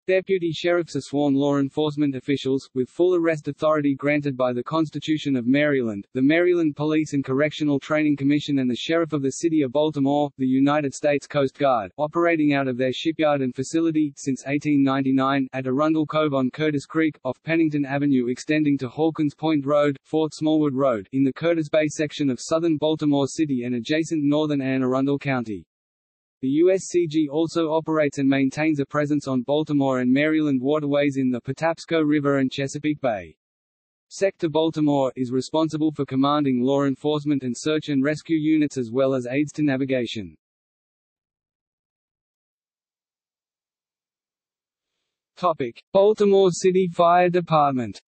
Deputy sheriffs are sworn law enforcement officials, with full arrest authority granted by the Constitution of Maryland, the Maryland Police and Correctional Training Commission and the Sheriff of the City of Baltimore, the United States Coast Guard, operating out of their shipyard and facility, since 1899, at Arundel Cove on Curtis Creek, off Pennington Avenue extending to Hawkins Point Road, Fort Smallwood Road, in the Curtis Bay section of southern Baltimore City and adjacent northern Anne Arundel County. The USCG also operates and maintains a presence on Baltimore and Maryland waterways in the Patapsco River and Chesapeake Bay. Sector Baltimore is responsible for commanding law enforcement and search and rescue units as well as aids to navigation. Topic: Baltimore City Fire Department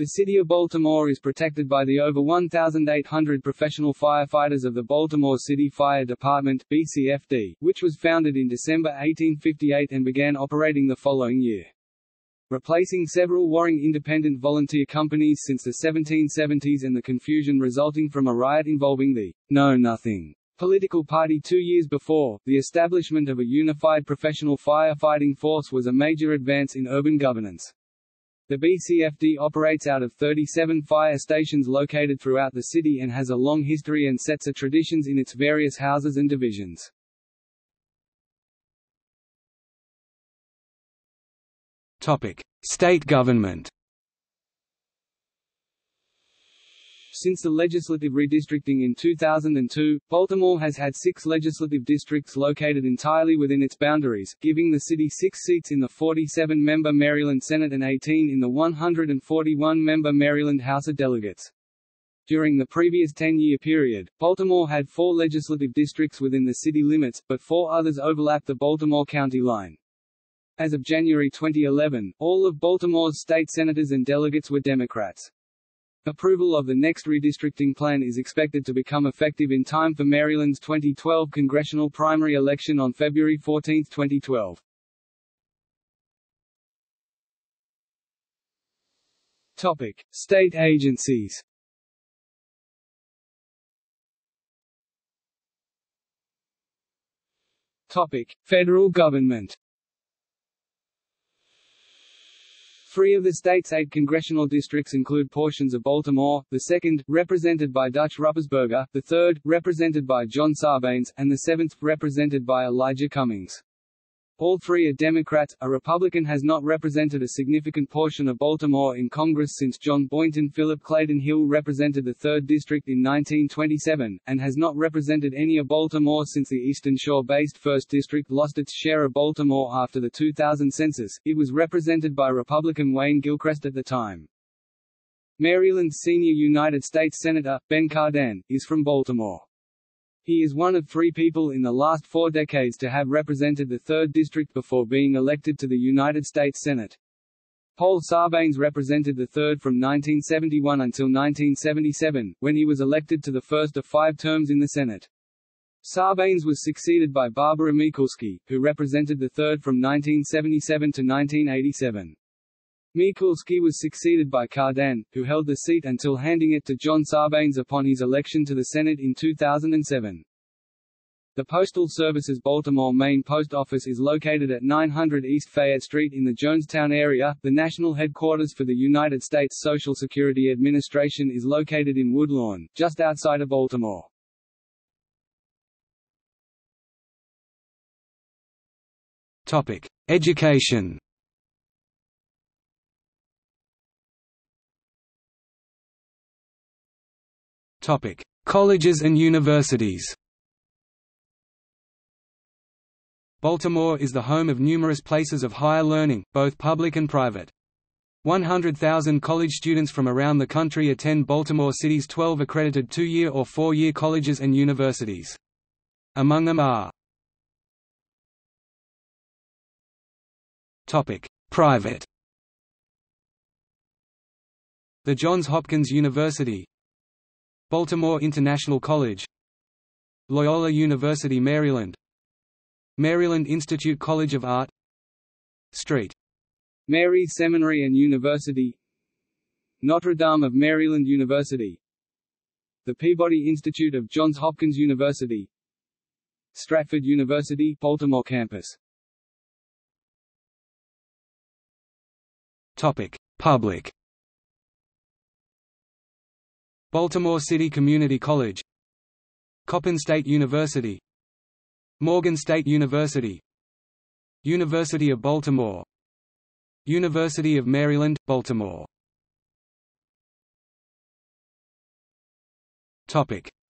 the City of Baltimore is protected by the over 1,800 professional firefighters of the Baltimore City Fire Department BCFD, which was founded in December 1858 and began operating the following year. Replacing several warring independent volunteer companies since the 1770s and the confusion resulting from a riot involving the Know Nothing political party two years before, the establishment of a unified professional firefighting force was a major advance in urban governance. The BCFD operates out of 37 fire stations located throughout the city and has a long history and sets of traditions in its various houses and divisions. Topic: State government. Since the legislative redistricting in 2002, Baltimore has had six legislative districts located entirely within its boundaries, giving the city six seats in the 47-member Maryland Senate and 18 in the 141-member Maryland House of Delegates. During the previous 10-year period, Baltimore had four legislative districts within the city limits, but four others overlap the Baltimore County line. As of January 2011, all of Baltimore's state senators and delegates were Democrats. Approval of the next redistricting plan is expected to become effective in time for Maryland's 2012 congressional primary election on February 14, 2012. Topic: State agencies. Topic: Federal government. Three of the state's eight congressional districts include portions of Baltimore, the second, represented by Dutch Ruppersberger, the third, represented by John Sarbanes, and the seventh, represented by Elijah Cummings. All three are Democrats. A Republican has not represented a significant portion of Baltimore in Congress since John Boynton Philip Clayton Hill represented the 3rd District in 1927, and has not represented any of Baltimore since the Eastern Shore-based 1st District lost its share of Baltimore after the 2000 census. It was represented by Republican Wayne Gilchrist at the time. Maryland's senior United States Senator, Ben Cardin, is from Baltimore. He is one of three people in the last four decades to have represented the 3rd District before being elected to the United States Senate. Paul Sarbanes represented the 3rd from 1971 until 1977, when he was elected to the first of five terms in the Senate. Sarbanes was succeeded by Barbara Mikulski, who represented the 3rd from 1977 to 1987. Mikulski was succeeded by Cardin, who held the seat until handing it to John Sarbanes upon his election to the Senate in 2007. The Postal Service's Baltimore main post office is located at 900 East Fayette Street in the Jonestown area. The national headquarters for the United States Social Security Administration is located in Woodlawn, just outside of Baltimore. Topic: Education. Topic: Colleges and universities. Baltimore is the home of numerous places of higher learning, both public and private. 100,000 college students from around the country attend Baltimore City's 12 accredited two-year or four-year colleges and universities. Among them are Private The Johns Hopkins University Baltimore International College Loyola University Maryland Maryland Institute College of Art St. Mary Seminary and University Notre Dame of Maryland University The Peabody Institute of Johns Hopkins University Stratford University Baltimore campus Topic: Public Baltimore City Community College Coppin State University Morgan State University University of Baltimore University of Maryland, Baltimore.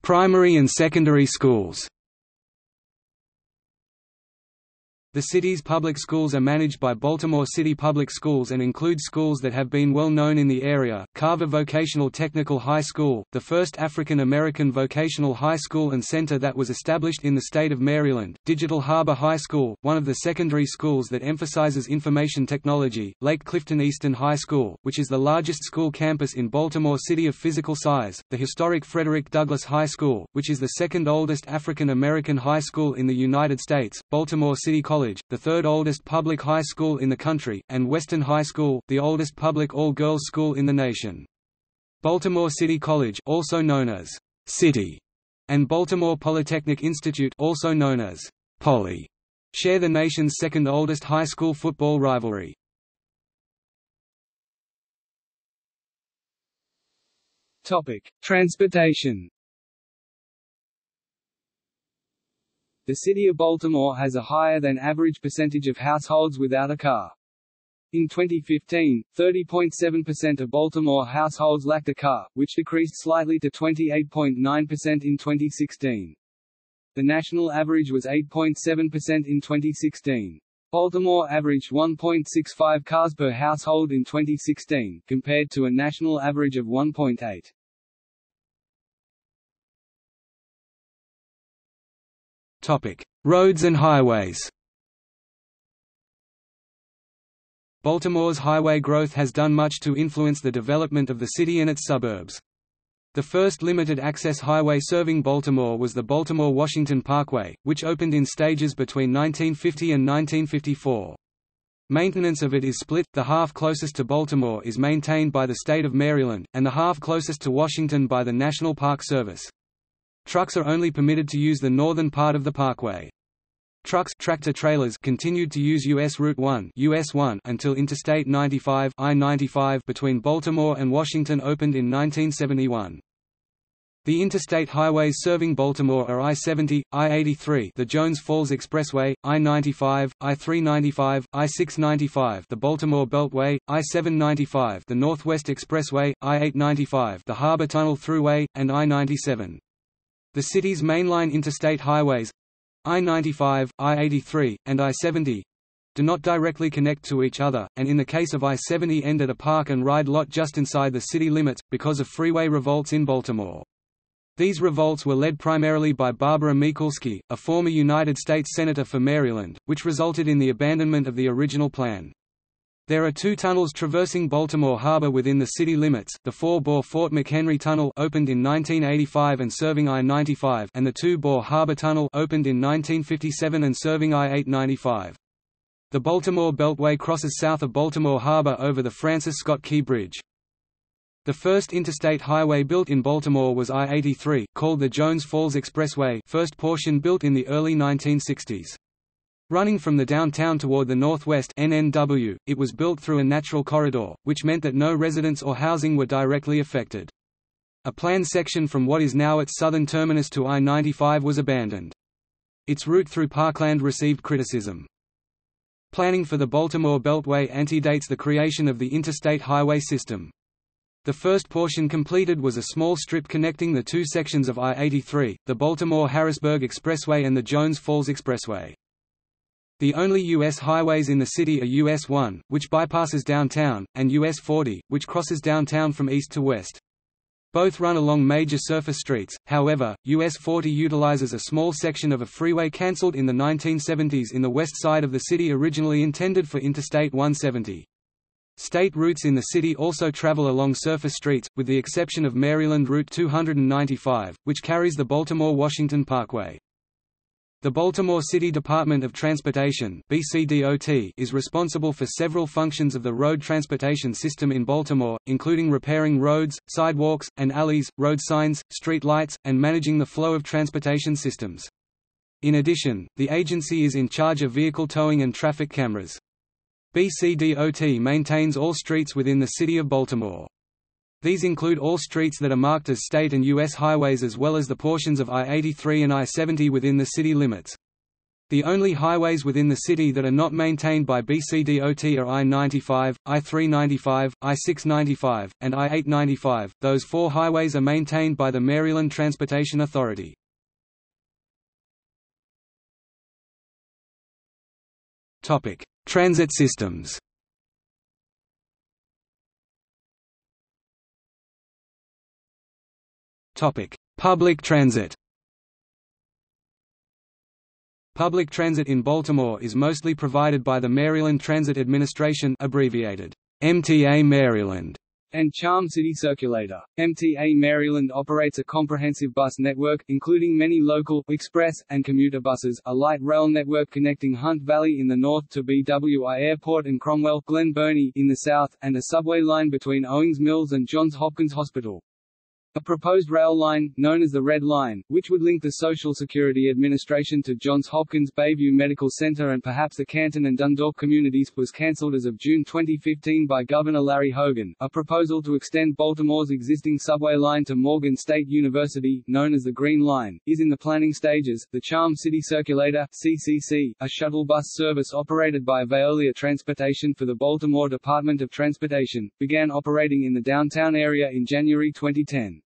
Primary and secondary schools The city's public schools are managed by Baltimore City Public Schools and include schools that have been well known in the area, Carver Vocational Technical High School, the first African American vocational high school and center that was established in the state of Maryland, Digital Harbor High School, one of the secondary schools that emphasizes information technology, Lake Clifton Eastern High School, which is the largest school campus in Baltimore City of physical size, the historic Frederick Douglass High School, which is the second oldest African American high school in the United States, Baltimore City College College, the third oldest public high school in the country, and Western High School, the oldest public all-girls school in the nation. Baltimore City College also known as City, and Baltimore Polytechnic Institute also known as Poly, share the nation's second oldest high school football rivalry. Topic: Transportation The city of Baltimore has a higher than average percentage of households without a car. In 2015, 30.7% of Baltimore households lacked a car, which decreased slightly to 28.9% in 2016. The national average was 8.7% in 2016. Baltimore averaged 1.65 cars per household in 2016, compared to a national average of 1.8. Topic: Roads and highways. Baltimore's highway growth has done much to influence the development of the city and its suburbs. The first limited-access highway serving Baltimore was the Baltimore-Washington Parkway, which opened in stages between 1950 and 1954. Maintenance of it is split, the half closest to Baltimore is maintained by the state of Maryland, and the half closest to Washington by the National Park Service. Trucks are only permitted to use the northern part of the parkway. Trucks tractor-trailers continued to use US Route 1, US 1 until Interstate 95 I-95 between Baltimore and Washington opened in 1971. The interstate highways serving Baltimore are I-70, I-83 the Jones Falls Expressway, I-95, I-395, I-695 the Baltimore Beltway, I-795 the Northwest Expressway, I-895 the Harbor Tunnel Thruway, and I-97. The city's mainline interstate highways I-95, I-83, and I-70 do not directly connect to each other, and in the case of I-70 end at a park-and-ride lot just inside the city limits, because of freeway revolts in Baltimore. These revolts were led primarily by Barbara Mikulski, a former United States Senator for Maryland, which resulted in the abandonment of the original plan. There are two tunnels traversing Baltimore Harbor within the city limits, the four-bore Fort McHenry Tunnel opened in 1985 and serving I-95 and the two-bore Harbor Tunnel opened in 1957 and serving I-895. The Baltimore Beltway crosses south of Baltimore Harbor over the Francis Scott Key Bridge. The first interstate highway built in Baltimore was I-83, called the Jones Falls Expressway first portion built in the early 1960s. Running from the downtown toward the northwest NNW, it was built through a natural corridor, which meant that no residents or housing were directly affected. A planned section from what is now its southern terminus to I-95 was abandoned. Its route through Parkland received criticism. Planning for the Baltimore Beltway antedates the creation of the interstate highway system. The first portion completed was a small strip connecting the two sections of I-83, the Baltimore-Harrisburg Expressway and the Jones Falls Expressway. The only U.S. highways in the city are US 1, which bypasses downtown, and US 40, which crosses downtown from east to west. Both run along major surface streets, however, US 40 utilizes a small section of a freeway cancelled in the 1970s in the west side of the city originally intended for Interstate 170. State routes in the city also travel along surface streets, with the exception of Maryland Route 295, which carries the Baltimore-Washington Parkway. The Baltimore City Department of Transportation BCDOT is responsible for several functions of the road transportation system in Baltimore, including repairing roads, sidewalks, and alleys, road signs, street lights, and managing the flow of transportation systems. In addition, the agency is in charge of vehicle towing and traffic cameras. BCDOT maintains all streets within the City of Baltimore. These include all streets that are marked as state and U.S. highways as well as the portions of I-83 and I-70 within the city limits. The only highways within the city that are not maintained by BCDOT are I-95, I-395, I-695, and I-895. Those four highways are maintained by the Maryland Transportation Authority. Topic: Transit systems. Public transit. Public transit in Baltimore is mostly provided by the Maryland Transit Administration abbreviated MTA Maryland and Charm City Circulator. MTA Maryland operates a comprehensive bus network, including many local, express, and commuter buses, a light rail network connecting Hunt Valley in the north to BWI Airport and Cromwell, Glen Burnie in the south, and a subway line between Owings Mills and Johns Hopkins Hospital. A proposed rail line, known as the Red Line, which would link the Social Security Administration to Johns Hopkins Bayview Medical Center and perhaps the Canton and Dundalk communities, was cancelled as of June 2015 by Governor Larry Hogan. A proposal to extend Baltimore's existing subway line to Morgan State University, known as the Green Line, is in the planning stages. The Charm City Circulator (CCC), a shuttle bus service operated by Veolia Transportation for the Baltimore Department of Transportation, began operating in the downtown area in January 2010.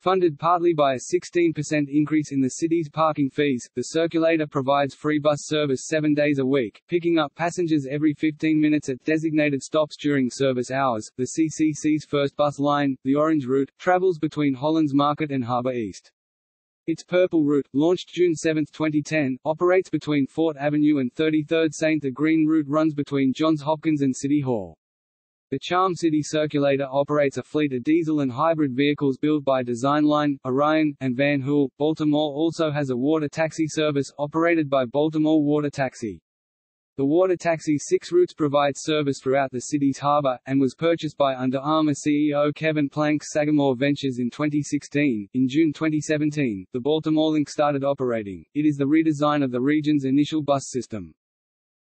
Funded partly by a 16% increase in the city's parking fees, the circulator provides free bus service seven days a week, picking up passengers every 15 minutes at designated stops during service hours. The CCC's first bus line, the Orange Route, travels between Hollins Market and Harbor East. Its Purple Route, launched June 7, 2010, operates between Fort Avenue and 33rd St. The Green Route runs between Johns Hopkins and City Hall. The Charm City Circulator operates a fleet of diesel and hybrid vehicles built by Designline, Orion, and Van Hool. Baltimore also has a water taxi service, operated by Baltimore Water Taxi. The water taxi's six routes provide service throughout the city's harbor, and was purchased by Under Armour CEO Kevin Plank's Sagamore Ventures in 2016. In June 2017, the Baltimore Link started operating. It is the redesign of the region's initial bus system.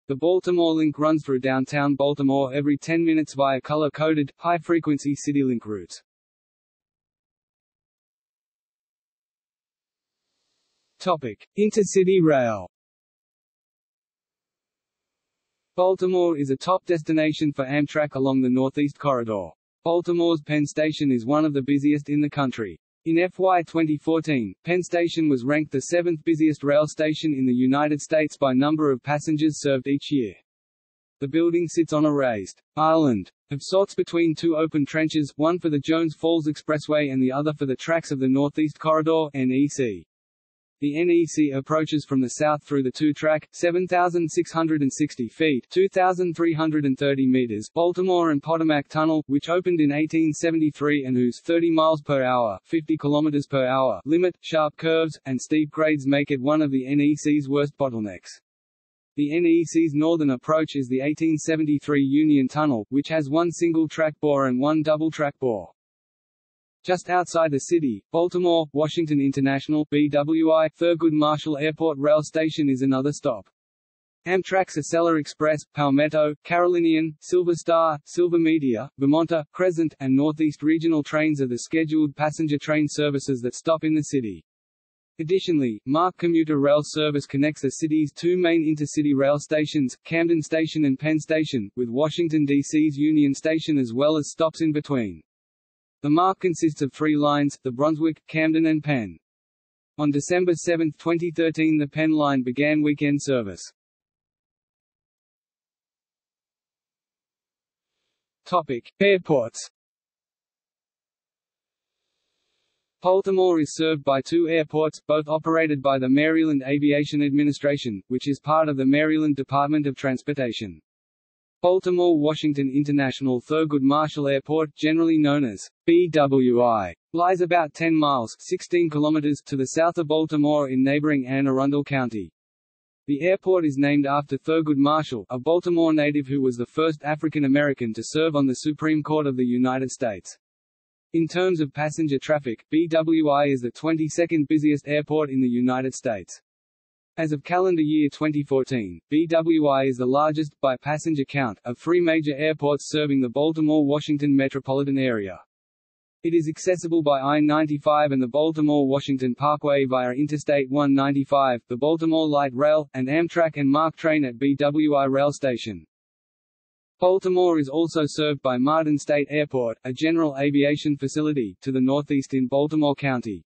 The Baltimore Link runs through downtown Baltimore every 10 minutes via color-coded, high-frequency CityLink routes. Topic: Intercity Rail. Baltimore is a top destination for Amtrak along the Northeast Corridor. Baltimore's Penn Station is one of the busiest in the country. In FY 2014, Penn Station was ranked the seventh busiest rail station in the United States by number of passengers served each year. The building sits on a raised island of sorts between two open trenches, one for the Jones Falls Expressway and the other for the tracks of the Northeast Corridor NEC. The NEC approaches from the south through the two-track, 7,660 feet 2,330 meters Baltimore and Potomac Tunnel, which opened in 1873 and whose 30 miles per hour 50 kilometers per hour limit, sharp curves, and steep grades make it one of the NEC's worst bottlenecks. The NEC's northern approach is the 1873 Union Tunnel, which has one single-track bore and one double-track bore. Just outside the city, Baltimore, Washington International BWI Thurgood Marshall Airport Rail Station is another stop. Amtrak's Acela Express, Palmetto, Carolinian, Silver Star, Silver Meteor, Vermonter, Crescent, and Northeast Regional trains are the scheduled passenger train services that stop in the city. Additionally, MARC commuter rail service connects the city's two main intercity rail stations, Camden Station and Penn Station, with Washington, D.C.'s Union Station as well as stops in between. The MARC consists of three lines, the Brunswick, Camden and Penn. On December 7, 2013 the Penn line began weekend service. Topic: Airports. Baltimore is served by two airports, both operated by the Maryland Aviation Administration, which is part of the Maryland Department of Transportation. Baltimore-Washington International Thurgood Marshall Airport, generally known as BWI, lies about 10 miles 16 kilometers to the south of Baltimore in neighboring Anne Arundel County. The airport is named after Thurgood Marshall, a Baltimore native who was the first African American to serve on the Supreme Court of the United States. In terms of passenger traffic, BWI is the 22nd busiest airport in the United States. As of calendar year 2014, BWI is the largest, by passenger count, of three major airports serving the Baltimore-Washington metropolitan area. It is accessible by I-95 and the Baltimore-Washington Parkway via Interstate 195, the Baltimore Light Rail, and Amtrak and MARC train at BWI Rail Station. Baltimore is also served by Martin State Airport, a general aviation facility, to the northeast in Baltimore County.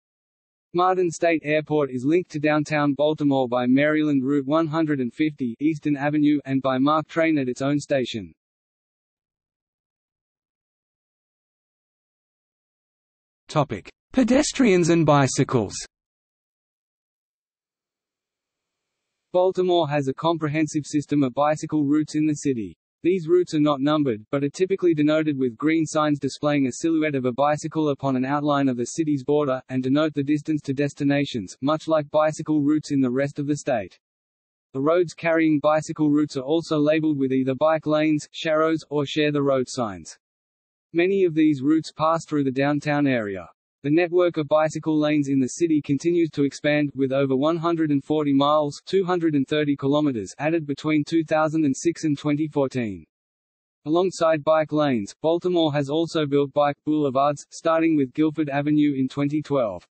Martin State Airport is linked to downtown Baltimore by Maryland Route 150 Eastern Avenue and by MARC train at its own station. Topic: Pedestrians and bicycles. Baltimore has a comprehensive system of bicycle routes in the city. These routes are not numbered, but are typically denoted with green signs displaying a silhouette of a bicycle upon an outline of the city's border, and denote the distance to destinations, much like bicycle routes in the rest of the state. The roads carrying bicycle routes are also labeled with either bike lanes, sharrows, or share the road signs. Many of these routes pass through the downtown area. The network of bicycle lanes in the city continues to expand, with over 140 miles 230 kilometers added between 2006 and 2014. Alongside bike lanes, Baltimore has also built bike boulevards, starting with Guilford Avenue in 2012.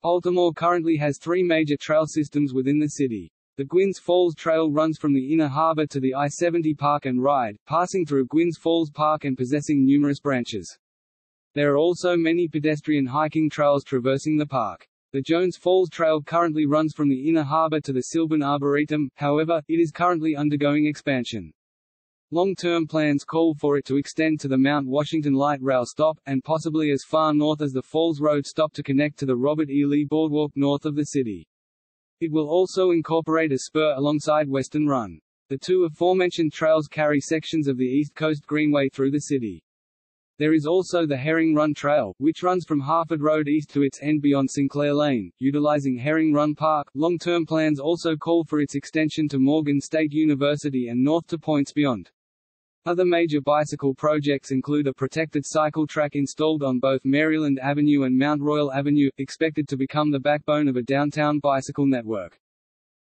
Baltimore currently has three major trail systems within the city. The Gwynns Falls Trail runs from the Inner Harbor to the I-70 Park and Ride, passing through Gwynns Falls Park and possessing numerous branches. There are also many pedestrian hiking trails traversing the park. The Jones Falls Trail currently runs from the Inner Harbor to the Cylburn Arboretum, however, it is currently undergoing expansion. Long-term plans call for it to extend to the Mount Washington Light Rail stop, and possibly as far north as the Falls Road stop to connect to the Robert E. Lee Boardwalk north of the city. It will also incorporate a spur alongside Western Run. The two aforementioned trails carry sections of the East Coast Greenway through the city. There is also the Herring Run Trail, which runs from Harford Road east to its end beyond Sinclair Lane, utilizing Herring Run Park. Long-term plans also call for its extension to Morgan State University and north to points beyond. Other major bicycle projects include a protected cycle track installed on both Maryland Avenue and Mount Royal Avenue, expected to become the backbone of a downtown bicycle network.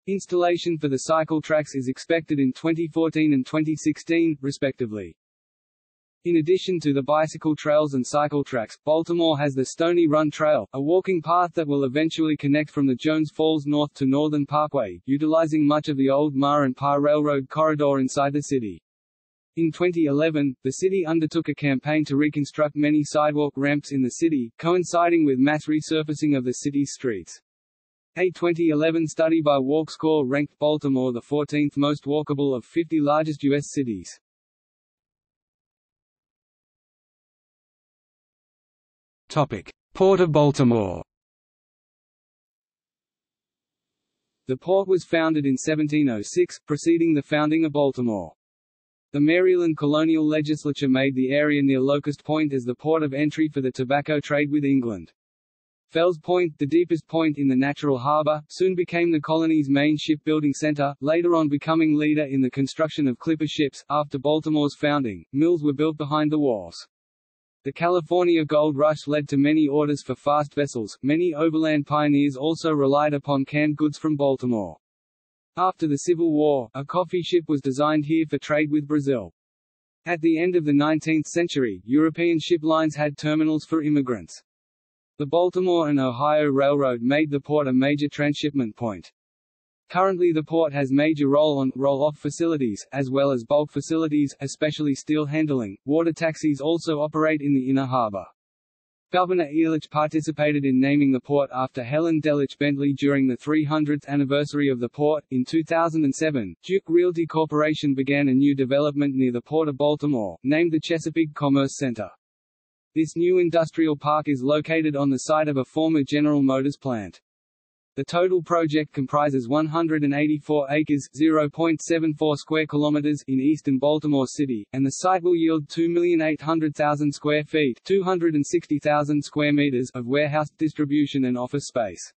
Installation for the cycle tracks is expected in 2014 and 2016, respectively. In addition to the bicycle trails and cycle tracks, Baltimore has the Stony Run Trail, a walking path that will eventually connect from the Jones Falls North to Northern Parkway, utilizing much of the old Ma and Pa Railroad corridor inside the city. In 2011, the city undertook a campaign to reconstruct many sidewalk ramps in the city, coinciding with mass resurfacing of the city's streets. A 2011 study by WalkScore ranked Baltimore the 14th most walkable of 50 largest U.S. cities. Port of Baltimore. The port was founded in 1706, preceding the founding of Baltimore. The Maryland colonial legislature made the area near Locust Point as the port of entry for the tobacco trade with England. Fells Point, the deepest point in the natural harbour, soon became the colony's main shipbuilding centre, later on becoming leader in the construction of clipper ships. After Baltimore's founding, mills were built behind the wharves. The California Gold Rush led to many orders for fast vessels. Many overland pioneers also relied upon canned goods from Baltimore. After the Civil War, a coffee ship was designed here for trade with Brazil. At the end of the 19th century, European ship lines had terminals for immigrants. The Baltimore and Ohio Railroad made the port a major transshipment point. Currently the port has major roll-on, roll-off facilities, as well as bulk facilities, especially steel handling. Water taxis also operate in the inner harbor. Governor Ehrlich participated in naming the port after Helen Delich Bentley during the 300th anniversary of the port. In 2007, Duke Realty Corporation began a new development near the Port of Baltimore, named the Chesapeake Commerce Center. This new industrial park is located on the site of a former General Motors plant. The total project comprises 184 acres (0.74 square kilometers) in eastern Baltimore City, and the site will yield 2,800,000 square feet (260,000 square meters) of warehouse, distribution and office space.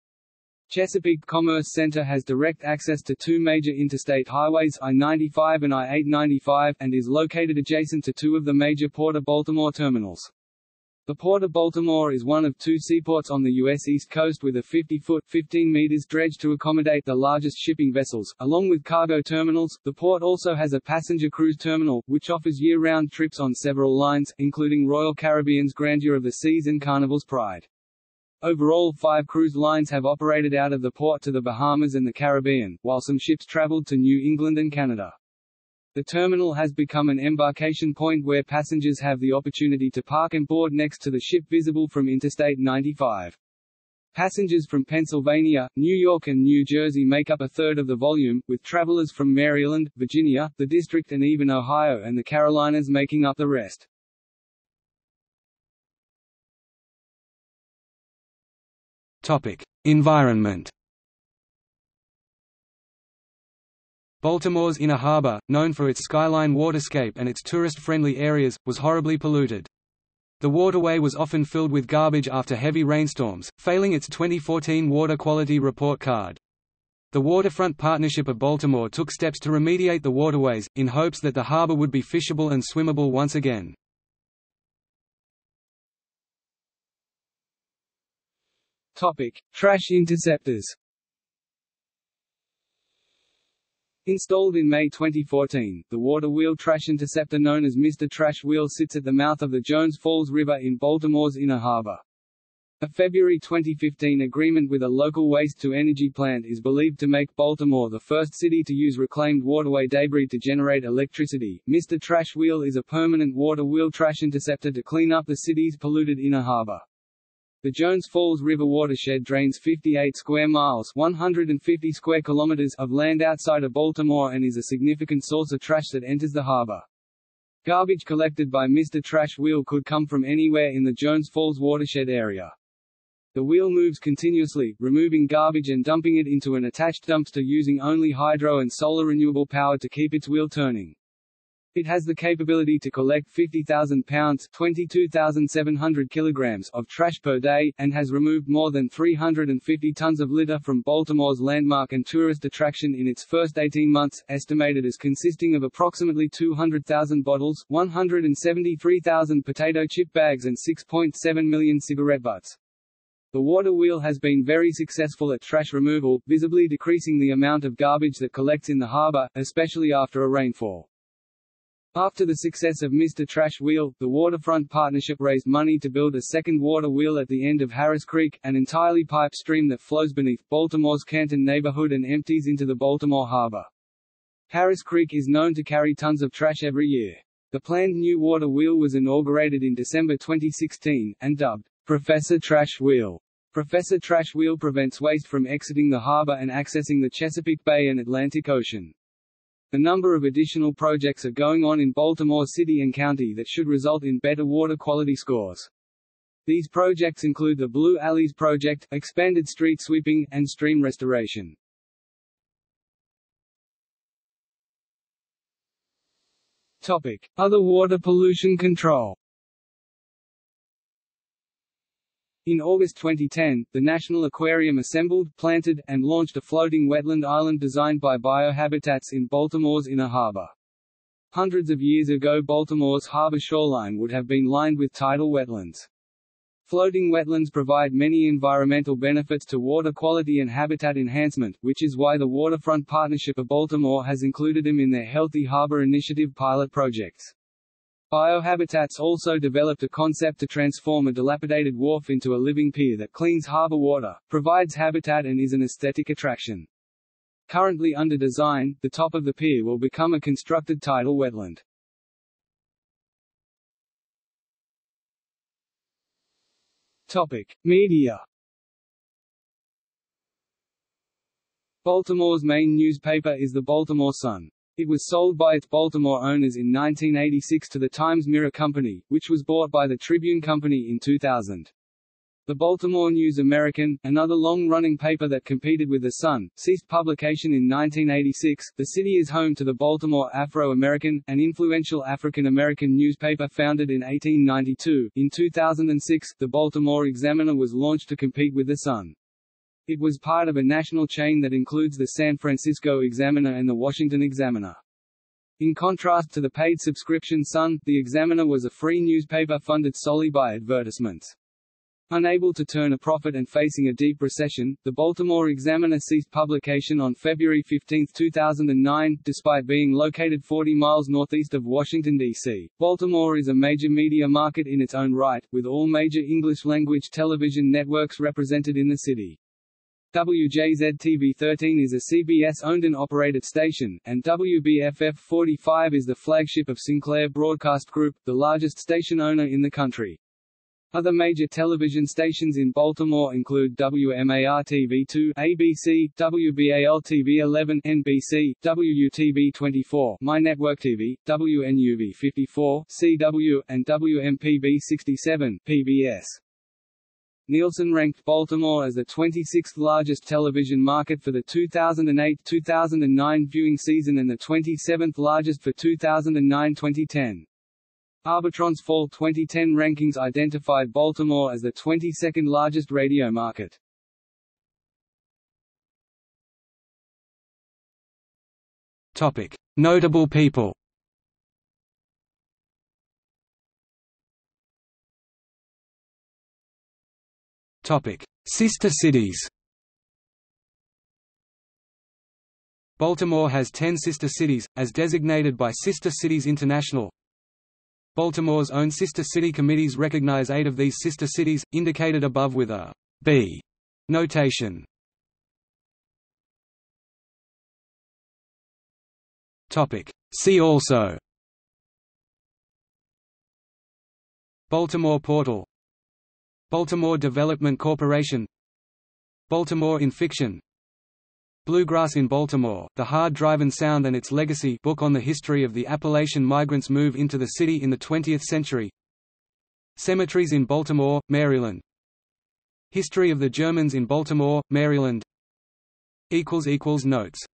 Chesapeake Commerce Center has direct access to two major interstate highways I-95 and I-895, and is located adjacent to two of the major Port of Baltimore terminals. The Port of Baltimore is one of two seaports on the U.S. East Coast with a 50-foot 15 meters dredge to accommodate the largest shipping vessels, along with cargo terminals. The port also has a passenger cruise terminal, which offers year-round trips on several lines, including Royal Caribbean's Grandeur of the Seas and Carnival's Pride. Overall five cruise lines have operated out of the port to the Bahamas and the Caribbean, while some ships traveled to New England and Canada. The terminal has become an embarkation point where passengers have the opportunity to park and board next to the ship visible from Interstate 95. Passengers from Pennsylvania, New York and New Jersey make up a third of the volume, with travelers from Maryland, Virginia, the District and even Ohio and the Carolinas making up the rest. Topic: Environment Baltimore's inner harbor, known for its skyline waterscape and its tourist-friendly areas, was horribly polluted. The waterway was often filled with garbage after heavy rainstorms, failing its 2014 water quality report card. The Waterfront Partnership of Baltimore took steps to remediate the waterways, in hopes that the harbor would be fishable and swimmable once again. Topic: Trash interceptors. Installed in May 2014, the water wheel trash interceptor known as Mr. Trash Wheel sits at the mouth of the Jones Falls River in Baltimore's Inner Harbor. A February 2015 agreement with a local waste-to-energy plant is believed to make Baltimore the first city to use reclaimed waterway debris to generate electricity. Mr. Trash Wheel is a permanent water wheel trash interceptor to clean up the city's polluted inner harbor. The Jones Falls River watershed drains 58 square miles 150 square kilometers of land outside of Baltimore and is a significant source of trash that enters the harbor. Garbage collected by Mr. Trash Wheel could come from anywhere in the Jones Falls watershed area. The wheel moves continuously, removing garbage and dumping it into an attached dumpster using only hydro and solar renewable power to keep its wheel turning. It has the capability to collect 50,000 pounds 22,700 kilograms of trash per day, and has removed more than 350 tons of litter from Baltimore's landmark and tourist attraction in its first 18 months, estimated as consisting of approximately 200,000 bottles, 173,000 potato chip bags and 6.7 million cigarette butts. The water wheel has been very successful at trash removal, visibly decreasing the amount of garbage that collects in the harbor, especially after a rainfall. After the success of Mr. Trash Wheel, the Waterfront Partnership raised money to build a second water wheel at the end of Harris Creek, an entirely piped stream that flows beneath Baltimore's Canton neighborhood and empties into the Baltimore Harbor. Harris Creek is known to carry tons of trash every year. The planned new water wheel was inaugurated in December 2016, and dubbed, Professor Trash Wheel. Professor Trash Wheel prevents waste from exiting the harbor and accessing the Chesapeake Bay and Atlantic Ocean. A number of additional projects are going on in Baltimore City and County that should result in better water quality scores. These projects include the Blue Alleys Project, expanded street sweeping, and stream restoration. Topic. Other water pollution control In August 2010, the National Aquarium assembled, planted, and launched a floating wetland island designed by Biohabitats in Baltimore's Inner Harbor. Hundreds of years ago Baltimore's harbor shoreline would have been lined with tidal wetlands. Floating wetlands provide many environmental benefits to water quality and habitat enhancement, which is why the Waterfront Partnership of Baltimore has included them in their Healthy Harbor Initiative pilot projects. Biohabitats also developed a concept to transform a dilapidated wharf into a living pier that cleans harbor water, provides habitat and is an aesthetic attraction. Currently under design, the top of the pier will become a constructed tidal wetland. Topic: Media. Baltimore's main newspaper is the Baltimore Sun. It was sold by its Baltimore owners in 1986 to the Times-Mirror Company, which was bought by the Tribune Company in 2000. The Baltimore News American, another long-running paper that competed with The Sun, ceased publication in 1986. The city is home to the Baltimore Afro-American, an influential African-American newspaper founded in 1892. In 2006, the Baltimore Examiner was launched to compete with The Sun. It was part of a national chain that includes the San Francisco Examiner and the Washington Examiner. In contrast to the paid subscription Sun, the Examiner was a free newspaper funded solely by advertisements. Unable to turn a profit and facing a deep recession, the Baltimore Examiner ceased publication on February 15, 2009. Despite being located 40 miles northeast of Washington, D.C., Baltimore is a major media market in its own right, with all major English-language television networks represented in the city. WJZ-TV 13 is a CBS-owned and operated station, and WBFF 45 is the flagship of Sinclair Broadcast Group, the largest station owner in the country. Other major television stations in Baltimore include WMAR-TV2, ABC, WBAL-TV11, NBC, WUTB-24, My Network TV, WNUV-54, CW, and WMPB-67, PBS. Nielsen ranked Baltimore as the 26th largest television market for the 2008-2009 viewing season and the 27th largest for 2009-2010. Arbitron's Fall 2010 rankings identified Baltimore as the 22nd largest radio market. Topic: Notable people. Topic: Sister cities. Baltimore has 10 sister cities, as designated by Sister Cities International. Baltimore's own sister city committees recognize eight of these sister cities, indicated above with a B notation. See also Baltimore Portal Baltimore Development Corporation Baltimore in Fiction Bluegrass in Baltimore, The Hard Driven Sound and Its Legacy book on the history of the Appalachian migrants' move into the city in the 20th century. Cemeteries in Baltimore, Maryland. History of the Germans in Baltimore, Maryland. Notes